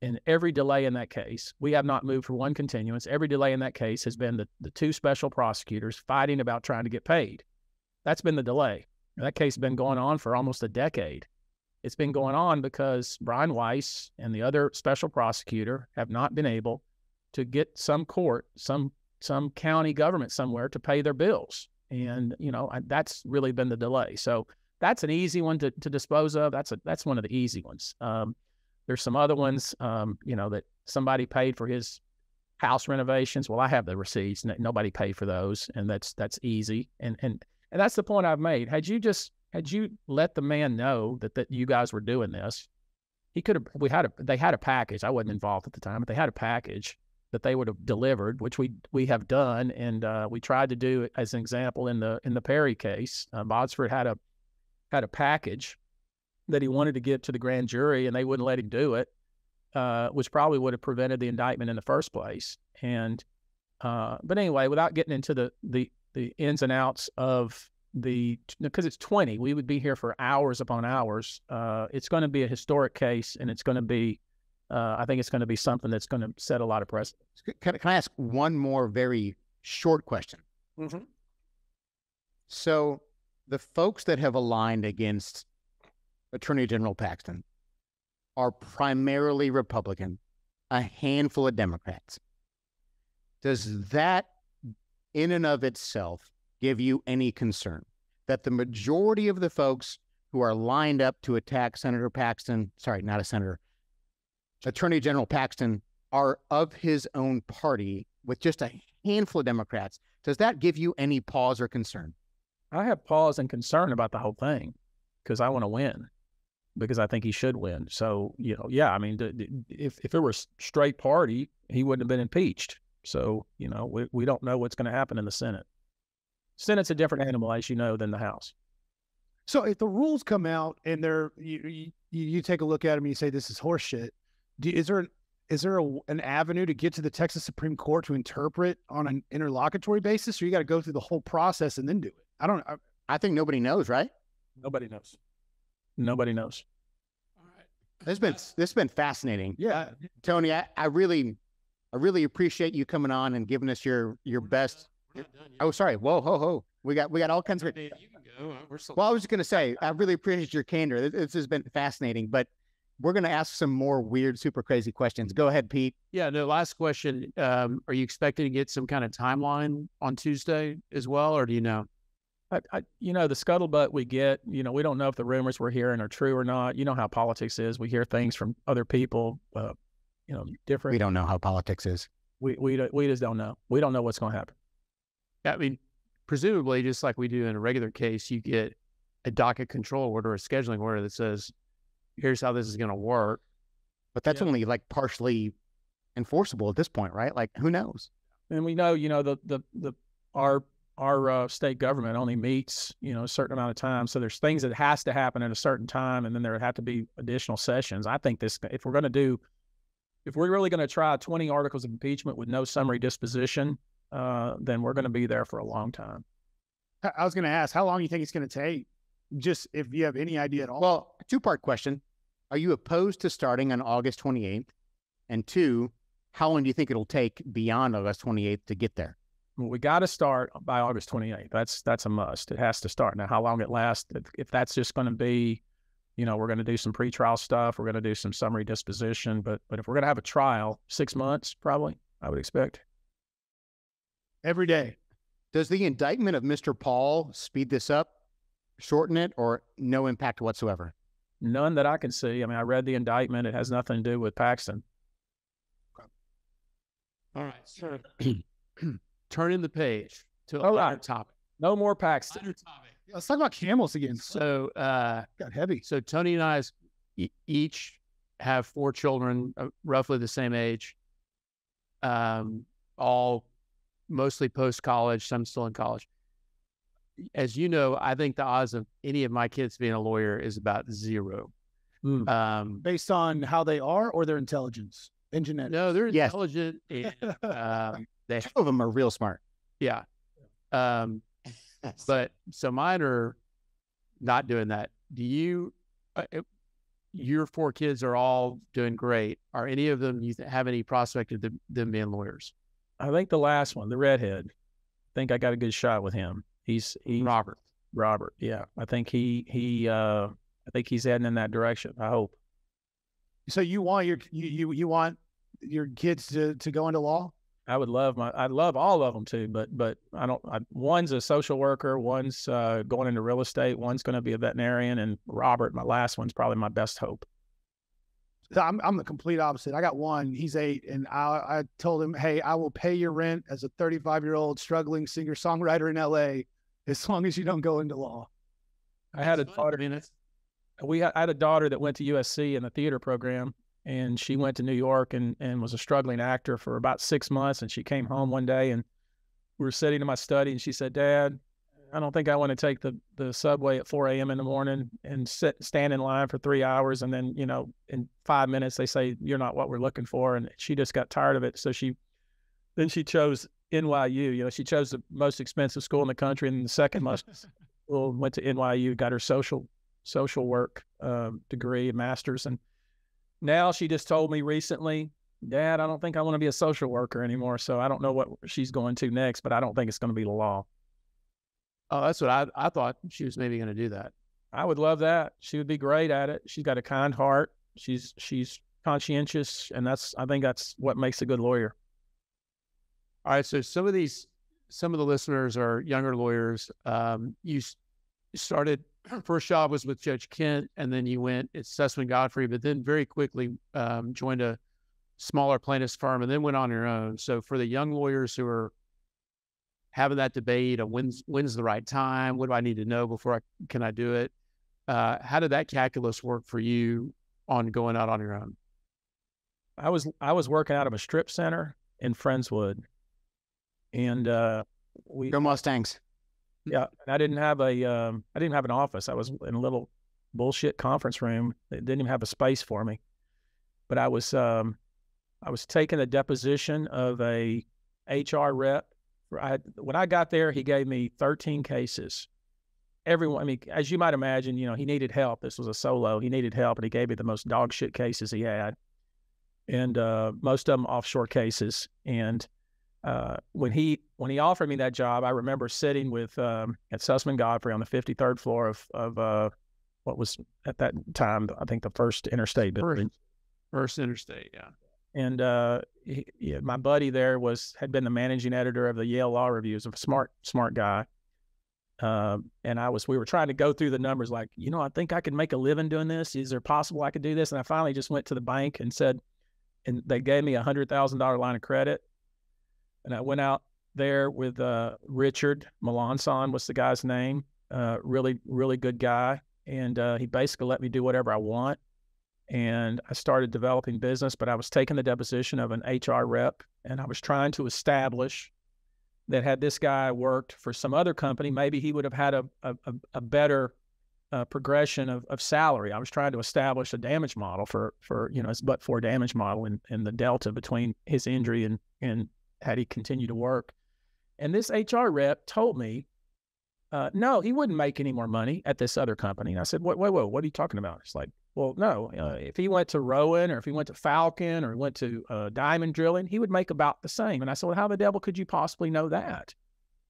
And every delay in that case, we have not moved for one continuance. Every delay in that case has been the, the two special prosecutors fighting about trying to get paid. That's been the delay. That case has been going on for almost a decade. It's been going on because Brian Wice and the other special prosecutor have not been able to get some court, some some county government somewhere to pay their bills. And, you know, I, that's really been the delay. So that's an easy one to, to dispose of. That's a, that's one of the easy ones. Um, there's some other ones, um, you know, that somebody paid for his house renovations. Well, I have the receipts. Nobody paid for those, and that's that's easy. And and and that's the point I've made. Had you just had you let the man know that that you guys were doing this, he could have. We had a they had a package. I wasn't involved at the time, but they had a package that they would have delivered, which we we have done, and uh, we tried to do as an example in the in the Perry case. Uh, Botsford had a had a package that he wanted to give to the grand jury, and they wouldn't let him do it, uh, which probably would have prevented the indictment in the first place. And uh, but anyway, without getting into the the the ins and outs of the because it's 20 we would be here for hours upon hours uh, it's going to be a historic case and it's going to be uh, I think it's going to be something that's going to set a lot of precedent. Can, can I ask one more very short question? Mm-hmm. So, the folks that have aligned against Attorney General Paxton are primarily Republican, a handful of Democrats. Does that, in and of itself, give you any concern that the majority of the folks who are lined up to attack Senator Paxton, sorry, not a senator, Attorney General Paxton are of his own party with just a handful of Democrats. Does that give you any pause or concern? I have pause and concern about the whole thing because I want to win because I think he should win. So, you know, yeah, I mean, if, if it were straight party, he wouldn't have been impeached. So, you know, we, we don't know what's going to happen in the Senate. Senate's a different animal, as you know, than the House. So if the rules come out and they're you, you, you take a look at them and you say this is horseshit, do, is there is there a, an avenue to get to the Texas Supreme Court to interpret on an interlocutory basis, or you got to go through the whole process and then do it? I don't. I, I think nobody knows, right? Nobody knows. Nobody knows. All right. This has been this has been fascinating. Yeah, uh, Tony, I, I really, I really appreciate you coming on and giving us your your best. Oh, sorry. Whoa, ho, ho. We got we got all kinds of. You can go. We're still... Well, I was just gonna say, I really appreciate your candor. This, this has been fascinating, but we're going to ask some more weird, super crazy questions. Go ahead, Pete. Yeah, no, last question. Um, are you expecting to get some kind of timeline on Tuesday as well, or do you know? I, I, you know, the scuttlebutt we get, you know, we don't know if the rumors we're hearing are true or not. You know how politics is. We hear things from other people, uh, you know, different. We don't know how politics is. We, we, we just don't know. We don't know what's going to happen. I mean, presumably, just like we do in a regular case, you get a docket control order, or a scheduling order that says here's how this is going to work. But that's yeah. only like partially enforceable at this point, right? Like who knows? And we know, you know, the the the our our uh, state government only meets, you know, a certain amount of time. So there's things that has to happen at a certain time, and then there have to be additional sessions. I think this, if we're going to do, if we're really going to try 20 articles of impeachment with no summary disposition, uh, then we're going to be there for a long time. I was going to ask, how long do you think it's going to take? Just if you have any idea at all. Well, two part question. Are you opposed to starting on August 28th? And two, how long do you think it'll take beyond August 28th to get there? Well, we got to start by August 28th. That's that's a must. It has to start. Now, how long it lasts, if, if that's just going to be, you know, we're going to do some pretrial stuff, we're going to do some summary disposition, but but if we're going to have a trial, six months probably, I would expect. Every day. Does the indictment of Mr. Paul speed this up, shorten it, or no impact whatsoever? None that I can see. I mean, I read the indictment. It has nothing to do with Paxton. All right, so turning the page to All a right. topic. No more Paxton. Lighter topic. Yeah, Let's talk about camels again. So, uh, got heavy. so Tony and I s- e- each have four children, uh, roughly the same age. Um, all mostly post college, some still in college. As you know, I think the odds of any of my kids being a lawyer is about zero. Hmm. Um, Based on how they are or their intelligence and genetics. no, they're Yes. intelligent. And, um, they Two of them are real smart. Yeah. Um, but so mine are not doing that. Do you, uh, uh, your four kids are all doing great. Are any of them, you th- have any prospect of them, them being lawyers? I think the last one, the redhead. I think I got a good shot with him. He's he Robert. Robert. Yeah, I think he he. uh I think he's heading in that direction. I hope. So you want your you you, you want your kids to, to go into law? I would love my. I'd love all of them too, but but I don't. I, one's a social worker. One's uh, going into real estate. One's going to be a veterinarian, and Robert, my last one's probably my best hope. So I'm I'm the complete opposite. I got one. He's eight, and I I told him, hey, I will pay your rent as a 35 year old struggling singer songwriter in L.A. as long as you don't go into law. I had a That's fun. daughter. I mean, we had, I had a daughter that went to USC in the theater program, and she went to New York and and was a struggling actor for about six months. And she came mm-hmm. home one day, and we were sitting in my study, and she said, "Dad, I don't think I want to take the the subway at 4 a.m. in the morning and sit stand in line for three hours, and then you know in five minutes they say you're not what we're looking for." And she just got tired of it, so she then she chose NYU. You know, she chose the most expensive school in the country and the second most school. Went to NYU, got her social social work um, degree, master's, and now she just told me recently, Dad, I don't think I want to be a social worker anymore. So I don't know what she's going to next, but I don't think it's going to be the law. oh, that's what I, I thought she was maybe going to do that. I would love that. She would be great at it. She's got a kind heart. She's she's conscientious, and that's I think that's what makes a good lawyer. All right. So some of these, some of the listeners are younger lawyers. Um, you started first job was with Judge Kent, and then you went at Susman Godfrey, but then very quickly um, joined a smaller plaintiffs firm, and then went on your own. So for the young lawyers who are having that debate of when's when's the right time, what do I need to know before I can I do it? Uh, how did that calculus work for you on going out on your own? I was I was working out of a strip center in Friendswood, and uh, we Go Mustangs. Yeah, and I didn't have a um, I didn't have an office. I was in a little bullshit conference room. It didn't even have a space for me. But I was um, I was taking a deposition of a HR rep. I when I got there, he gave me 13 cases. Everyone, I mean, as you might imagine, you know, he needed help. This was a solo. He needed help, and he gave me the most dog shit cases he had, and uh, most of them offshore cases. And uh, when he when he offered me that job, I remember sitting with um, at Susman Godfrey on the 53rd floor of of uh, what was at that time I think the first interstate building. First Interstate, yeah. And uh, he, yeah, my buddy there was had been the managing editor of the Yale Law Review. He's a smart smart guy. Um, and I was we were trying to go through the numbers like you know I think I could make a living doing this. Is there possible I could do this? And I finally just went to the bank and said, and they gave me a hundred thousand dollar line of credit. And I went out there with uh, Richard Melanson was the guy's name. Uh, really, really good guy. And uh, he basically let me do whatever I want. And I started developing business, but I was taking the deposition of an HR rep and I was trying to establish that had this guy worked for some other company, maybe he would have had a, a, a- better uh, progression of, of salary. I was trying to establish a damage model for, for you know, his but for damage model and, and the delta between his injury and, and had he continued to work. And this HR rep told me, uh, no, he wouldn't make any more money at this other company. And I said, wait, wait, wait, what are you talking about? It's like, Well, no. Uh, if he went to Rowan or if he went to Falcon or went to uh, diamond drilling, he would make about the same. And I said, well, how the devil could you possibly know that?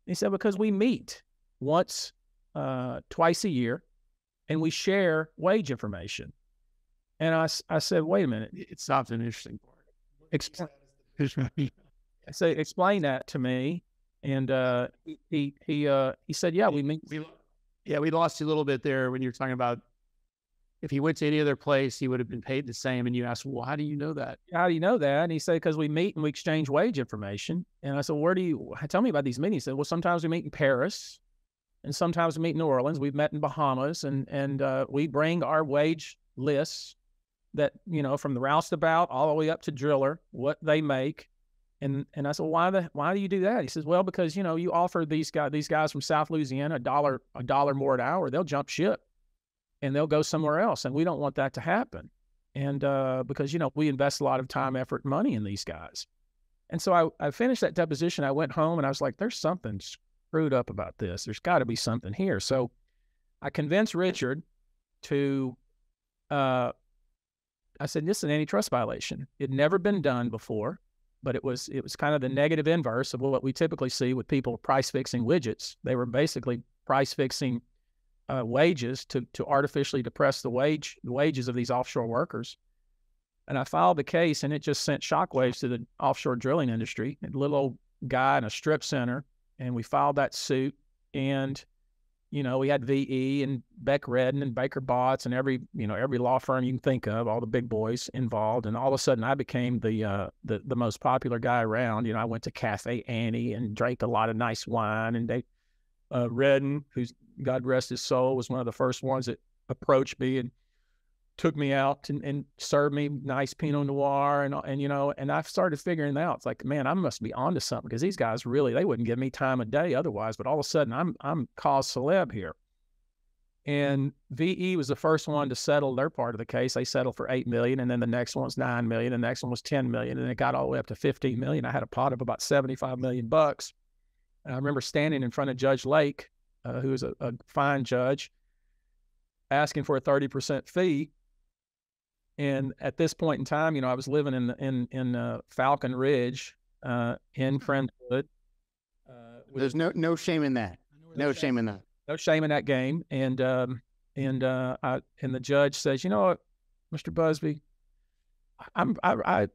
He said, because we meet once, uh, twice a year, and we share wage information. And I, I said, wait a minute. It stopped an interesting part. Explain. Say, explain that to me. And uh, he he uh, he said, yeah, we meet. We, yeah, we lost you a little bit there when you were talking about if he went to any other place, he would have been paid the same. And you asked, well, how do you know that? How do you know that? And he said, because we meet and we exchange wage information. And I said, where do you tell me about these meetings? He said, well, sometimes we meet in Paris and sometimes we meet in New Orleans. We've met in Bahamas and, and uh, we bring our wage lists that, you know, from the roustabout all the way up to driller, what they make. And and I said, why the why do you do that? He says, well, because you know you offer these guys these guys from South Louisiana a dollar a dollar more an hour, they'll jump ship, and they'll go somewhere else, and we don't want that to happen. And uh, because you know we invest a lot of time, effort, money in these guys, and so I I finished that deposition. I went home and I was like, there's something screwed up about this. There's got to be something here. So I convinced Richard to. Uh, I said, this is an antitrust violation. It never been done before but it was it was kind of the negative inverse of what we typically see with people price fixing widgets. They were basically price fixing uh, wages to to artificially depress the wage the wages of these offshore workers. And I filed the case, and it just sent shockwaves to the offshore drilling industry. A little old guy in a strip center, and we filed that suit, and you know, we had VE and Beck Redden and Baker Botts and every, you know, every law firm you can think of, all the big boys involved. And all of a sudden I became the uh, the the most popular guy around. You know, I went to Cafe Annie and drank a lot of nice wine. And they uh, Redden, who's God rest his soul, was one of the first ones that approached me and took me out and, and served me nice Pinot Noir and and you know and I started figuring out. It's like man I must be onto something because these guys really they wouldn't give me time of day otherwise but all of a sudden I'm I'm cause celeb here. And VE was the first one to settle their part of the case. They settled for 8 million and then the next one was 9 million the next one was 10 million and it got all the way up to 15 million. I had a pot of about 75 million bucks. And I remember standing in front of Judge Lake uh, who was a, a fine judge asking for a 30% fee and at this point in time, you know, I was living in in in uh, Falcon Ridge uh, in mm-hmm. Friendswood. Uh, There's no no shame in that. No shame in that. No shame in that game. And um, and uh, I, and the judge says, you know what, Mr. Buzbee, I'm I, I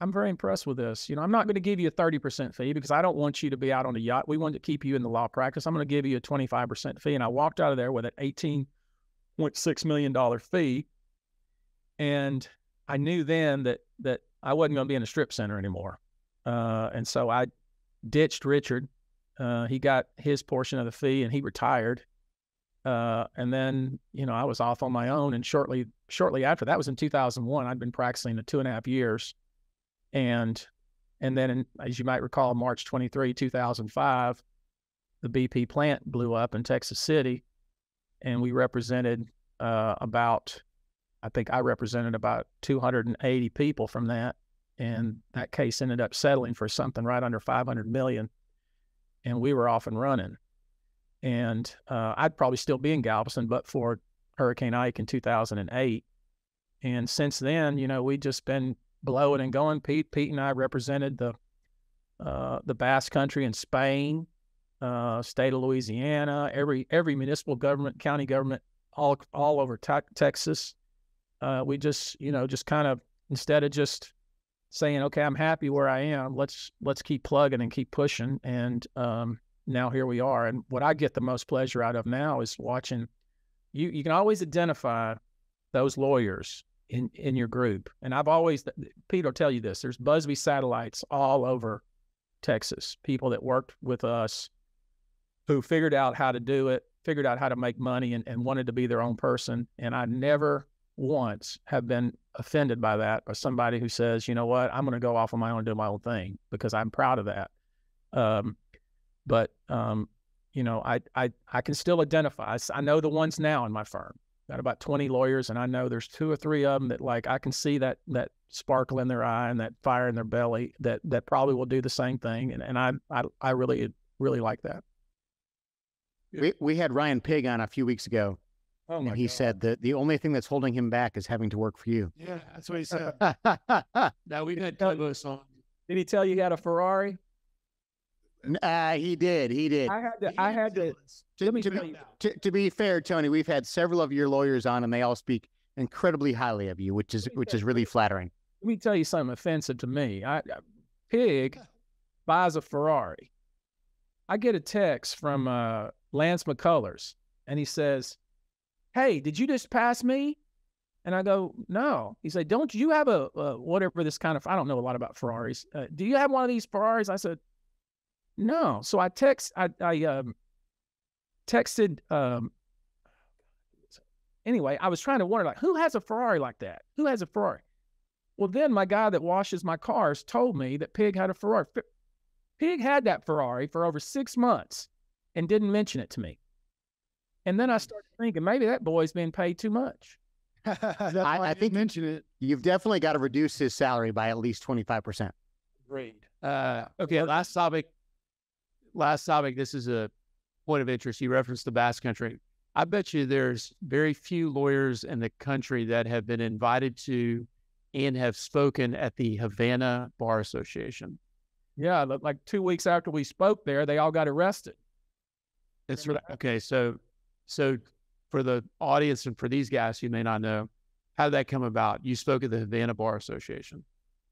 I'm very impressed with this. You know, I'm not going to give you a 30% fee because I don't want you to be out on the yacht. We want to keep you in the law practice. I'm going to give you a 25% fee. And I walked out of there with an $18.6 million fee and I knew then that that I wasn't going to be in a strip center anymore. Uh, and so I ditched Richard. Uh, he got his portion of the fee and he retired. Uh, and then, you know, I was off on my own. And shortly, shortly after that was in 2001. I'd been practicing the two and a half years. And, and then, in, as you might recall, March 23, 2005, the BP plant blew up in Texas City. And we represented uh, about I think I represented about 280 people from that. And that case ended up settling for something right under 500 million. And we were off and running. And uh, I'd probably still be in Galveston, but for Hurricane Ike in 2008. And since then, you know, we've just been blowing and going. Pete, Pete and I represented the uh, the Basque Country in Spain, uh, state of Louisiana, every every municipal government, county government, all all over te- Texas, uh, we just you know just kind of instead of just saying okay i'm happy where i am let's let's keep plugging and keep pushing and um, now here we are and what i get the most pleasure out of now is watching you you can always identify those lawyers in in your group and i've always pete will tell you this there's Buzbee satellites all over texas people that worked with us who figured out how to do it figured out how to make money and, and wanted to be their own person and i never once have been offended by that or somebody who says, you know what, I'm going to go off on my own and do my own thing because I'm proud of that. Um, but um, you know, I, I I can still identify. I know the ones now in my firm. Got about 20 lawyers, and I know there's two or three of them that like I can see that that sparkle in their eye and that fire in their belly that that probably will do the same thing. And and I I, I really really like that. We we had Ryan Pigg on a few weeks ago, Oh and he said that the only thing that's holding him back is having to work for you. Yeah, that's what he said. Now we've had Tugboats on. Did he tell you he had a Ferrari? uh, he did. He did. I had to. I had to. To, to be, to, to be fair, Tony, we've had several of your lawyers on, and they all speak incredibly highly of you, which is which is really flattering. Let me tell you something offensive to me. I, I Pigg buys a Ferrari. I get a text from uh, Lance McCullers, and he says, "Hey, did you just pass me?" And I go, "No." He said, "Don't you have a uh, whatever this kind of? I don't know a lot about Ferraris. Uh, do you have one of these Ferraris?" I said, "No." So I text. I I um, texted. Um, anyway, I was trying to wonder, like, who has a Ferrari like that? Who has a Ferrari? Well, then my guy that washes my cars told me that Pigg had a Ferrari. Pigg had that Ferrari for over six months and didn't mention it to me. And then I started thinking maybe that boy's being paid too much. That's I- why I I, think- think mention it. You've definitely got to reduce his salary by at least twenty five percent. Agreed. Uh, okay, last topic. Last topic. This is a point of interest. You referenced the Basque Country. I bet you there's very few lawyers in the country that have been invited to and have spoken at the Havana Bar Association. Yeah, like two weeks after we spoke there, they all got arrested. That's right. Okay, so so for the audience and for these guys who may not know, how did that come about? You spoke at the Havana Bar Association.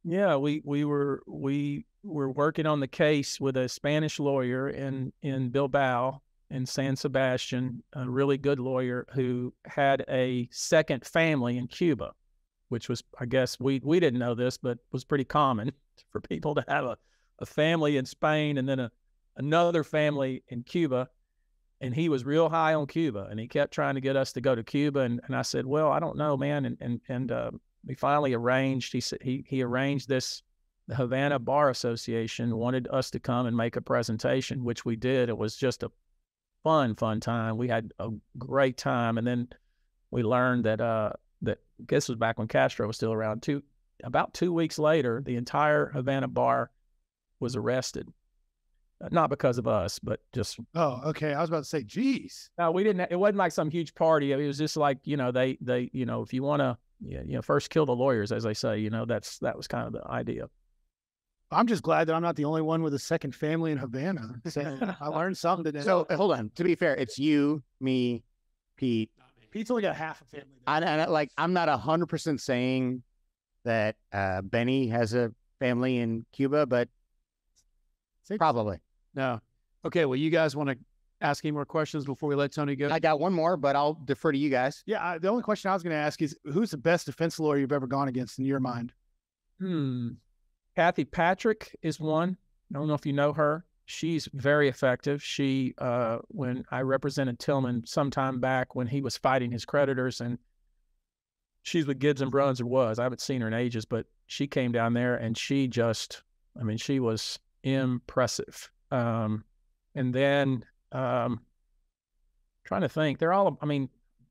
Yeah, we we were we were working on the case with a Spanish lawyer in in Bilbao in San Sebastian, a really good lawyer who had a second family in Cuba, which was I guess we we didn't know this, but was pretty common for people to have a, a family in Spain and then a another family in Cuba. And he was real high on Cuba, and he kept trying to get us to go to Cuba. And, and I said, "Well, I don't know, man." And and and uh, we finally arranged. He said he he arranged this. The Havana Bar Association wanted us to come and make a presentation, which we did. It was just a fun, fun time. We had a great time, and then we learned that uh that it was back when Castro was still around. Two about two weeks later, the entire Havana Bar was arrested. Uh, Not because of us, but just Oh, okay. I was about to say, geez. no, we didn't. It wasn't like some huge party. It was just like you know they they you know if you want to you know first kill the lawyers as they say you know that's that was kind of the idea. I'm just glad that I'm not the only one with a second family in Havana. So I learned something today. So hold on. To be fair, it's you, me, Pete. Pete's only got half a family. And, and like, I'm not hundred percent saying that uh, Benny has a family in Cuba, but probably. No. Okay. Well, you guys want to ask any more questions before we let Tony go? I got one more, but I'll defer to you guys. Yeah, I, the only question I was going to ask is, who's the best defense lawyer you've ever gone against in your mind? Hmm. Kathy Patrick is one. I don't know if you know her. She's very effective. She, uh, when I represented Tilman sometime back when he was fighting his creditors, and she's with Gibbs and Bruns or was. I haven't seen her in ages, but she came down there and she just, I mean, she was impressive. Um, and then, um, trying to think, they're all, I mean,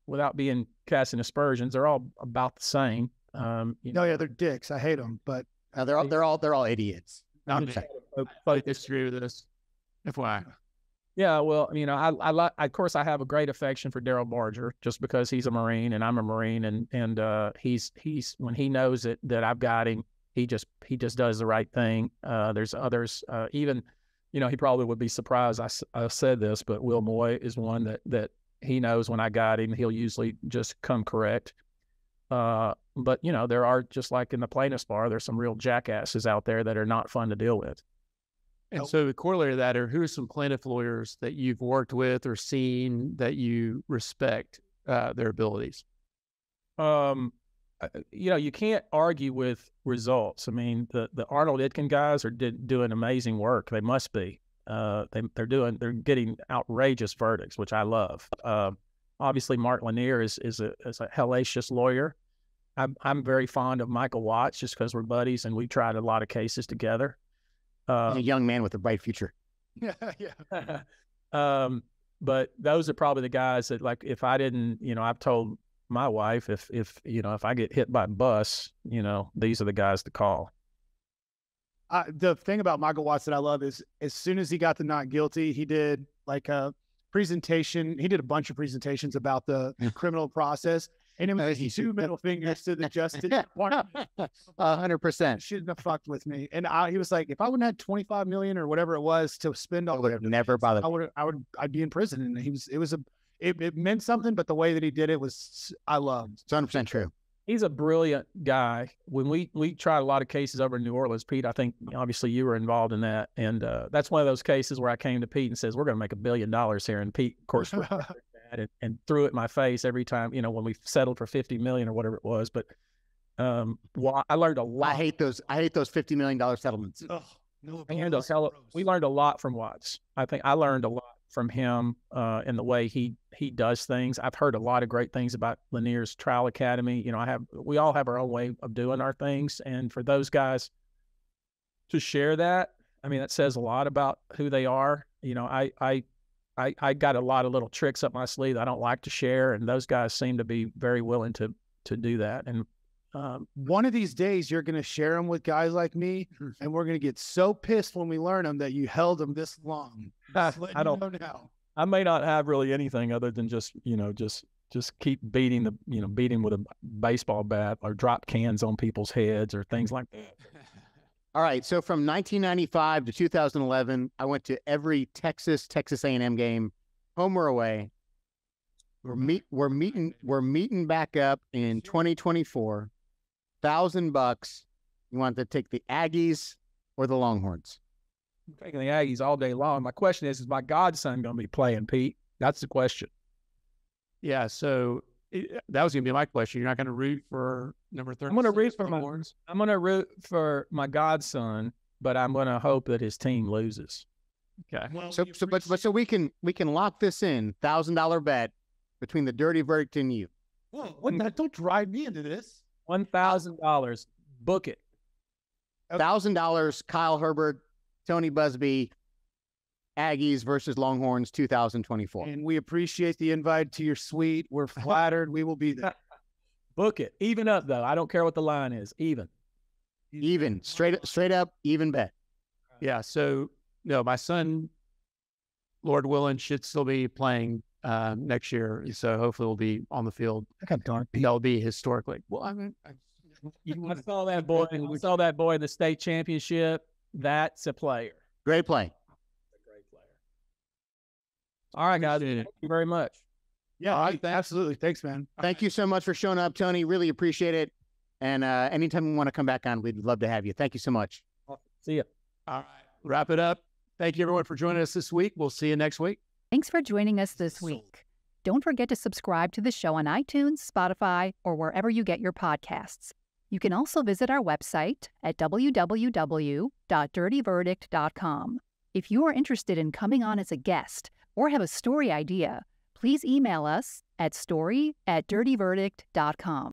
without being casting aspersions, they're all about the same. Um, you No, yeah, they're dicks. I hate them, but Uh, they're all they're all they're all idiots. No, I'm Just-. I disagree with this. FYI. Yeah, well, you know, I, I like, of course, I have a great affection for Daryl Barger just because he's a Marine and I'm a Marine, and and uh, he's he's when he knows it that I've got him, he just he just does the right thing. Uh, there's others, uh, even, you know, he probably would be surprised I said this, but Will Moy is one that that he knows when I got him, he'll usually just come correct. Uh, but you know, there are just like in the plaintiff's bar, there's some real jackasses out there that are not fun to deal with. And so the corollary to that are who are some plaintiff lawyers that you've worked with or seen that you respect uh, their abilities? um, you know, you can't argue with results. I mean, the the Arnold Itkin guys are did, doing amazing work. They must be. Uh, they they're doing they're getting outrageous verdicts, which I love. Uh, obviously, Mark Lanier is is a is a hellacious lawyer. I'm I'm very fond of Mikal Watts just because we're buddies and we tried a lot of cases together. Uh, a young man with a bright future. yeah, yeah. um, but those are probably the guys that like if I didn't, you know, I've told my wife if if you know if I get hit by a bus, you know, these are the guys to call. I, the thing about Mikal Watts that I love is as soon as he got the not guilty, he did like a presentation. He did a bunch of presentations about the criminal process, and it was uh, Nice. two middle fingers to the Justice Department. Hundred percent. Shouldn't have fucked with me. And I, he was like, if I wouldn't had twenty five million or whatever it was to spend I on would have never bothered. I would, I would, I'd be in prison. And he was, it was a, it, it meant something, but the way that he did it was, I loved. It's hundred percent true. he's a brilliant guy. When we we tried a lot of cases over in New Orleans, Pete, I think obviously you were involved in that, and uh, that's one of those cases where I came to Pete and says we're going to make a billion dollars here, and Pete, of course, that and, and threw it in my face every time. You know, when we settled for fifty million or whatever it was, but um, well, I learned a lot. I hate those. I hate those fifty million dollar settlements. Oh, no, I learned a hell we learned a lot from Watts. I think I learned a lot from him uh, in the way he he does things. I've heard a lot of great things about Lanier's Trial Academy. You know, I have we all have our own way of doing our things, and for those guys to share that, I mean, that says a lot about who they are. You know, I I I, I got a lot of little tricks up my sleeve I don't like to share, and those guys seem to be very willing to to do that. And um, One of these days, you're going to share them with guys like me, and we're going to get so pissed when we learn them that you held them this long. Just I don't know now. I may not have really anything other than just you know just just keep beating the you know beating with a baseball bat or drop cans on people's heads or things like that. All right. So from 1995 to 2011, I went to every Texas Texas A&M game, home or away. We're meet we're meeting we're meeting back up in 2024. Thousand bucks. You want to take the Aggies or the Longhorns? I'm taking the Aggies all day long. My question is: Is my godson going to be playing, Pete? That's the question. Yeah. So it, that was gonna be my question. You're not gonna root for number thirty. I'm gonna root for my- Longhorns I'm going to root for my godson, but I'm going to hope that his team loses. Okay. Well, So we so but but so we can we can lock this in thousand dollar bet between the dirty verdict and you. Whoa, what the- don't drive me into this. One thousand dollars. Book it. Thousand dollars. Kyle Herbert, Tony Buzbee, Aggies versus Longhorns 2024. And we appreciate the invite to your suite. We're flattered. We will be there. Book it. Even up though. I don't care what the line is. Even. Even straight straight up even bet. Yeah. So no, my son, Lord willing, should still be playing uh, next year. So hopefully we'll be on the field. I got darn. That'll be historically. Well, I mean, I, I saw that boy. I saw that boy in the state championship. That's a player. Great play. A great player. All right, guys. Thank you very much. Yeah, All right, thanks. absolutely. Thanks, man. Thank you so much for showing up, Tony. Really appreciate it. And uh, anytime you want to come back on, we'd love to have you. Thank you so much. See ya. all right. Wrap it up. Thank you everyone for joining us this week. We'll see you next week. Thanks for joining us this week. Don't forget to subscribe to the show on iTunes, Spotify, or wherever you get your podcasts. You can also visit our website at www.dirtyverdict.com. If you are interested in coming on as a guest or have a story idea, please email us at story at dirtyverdict.com.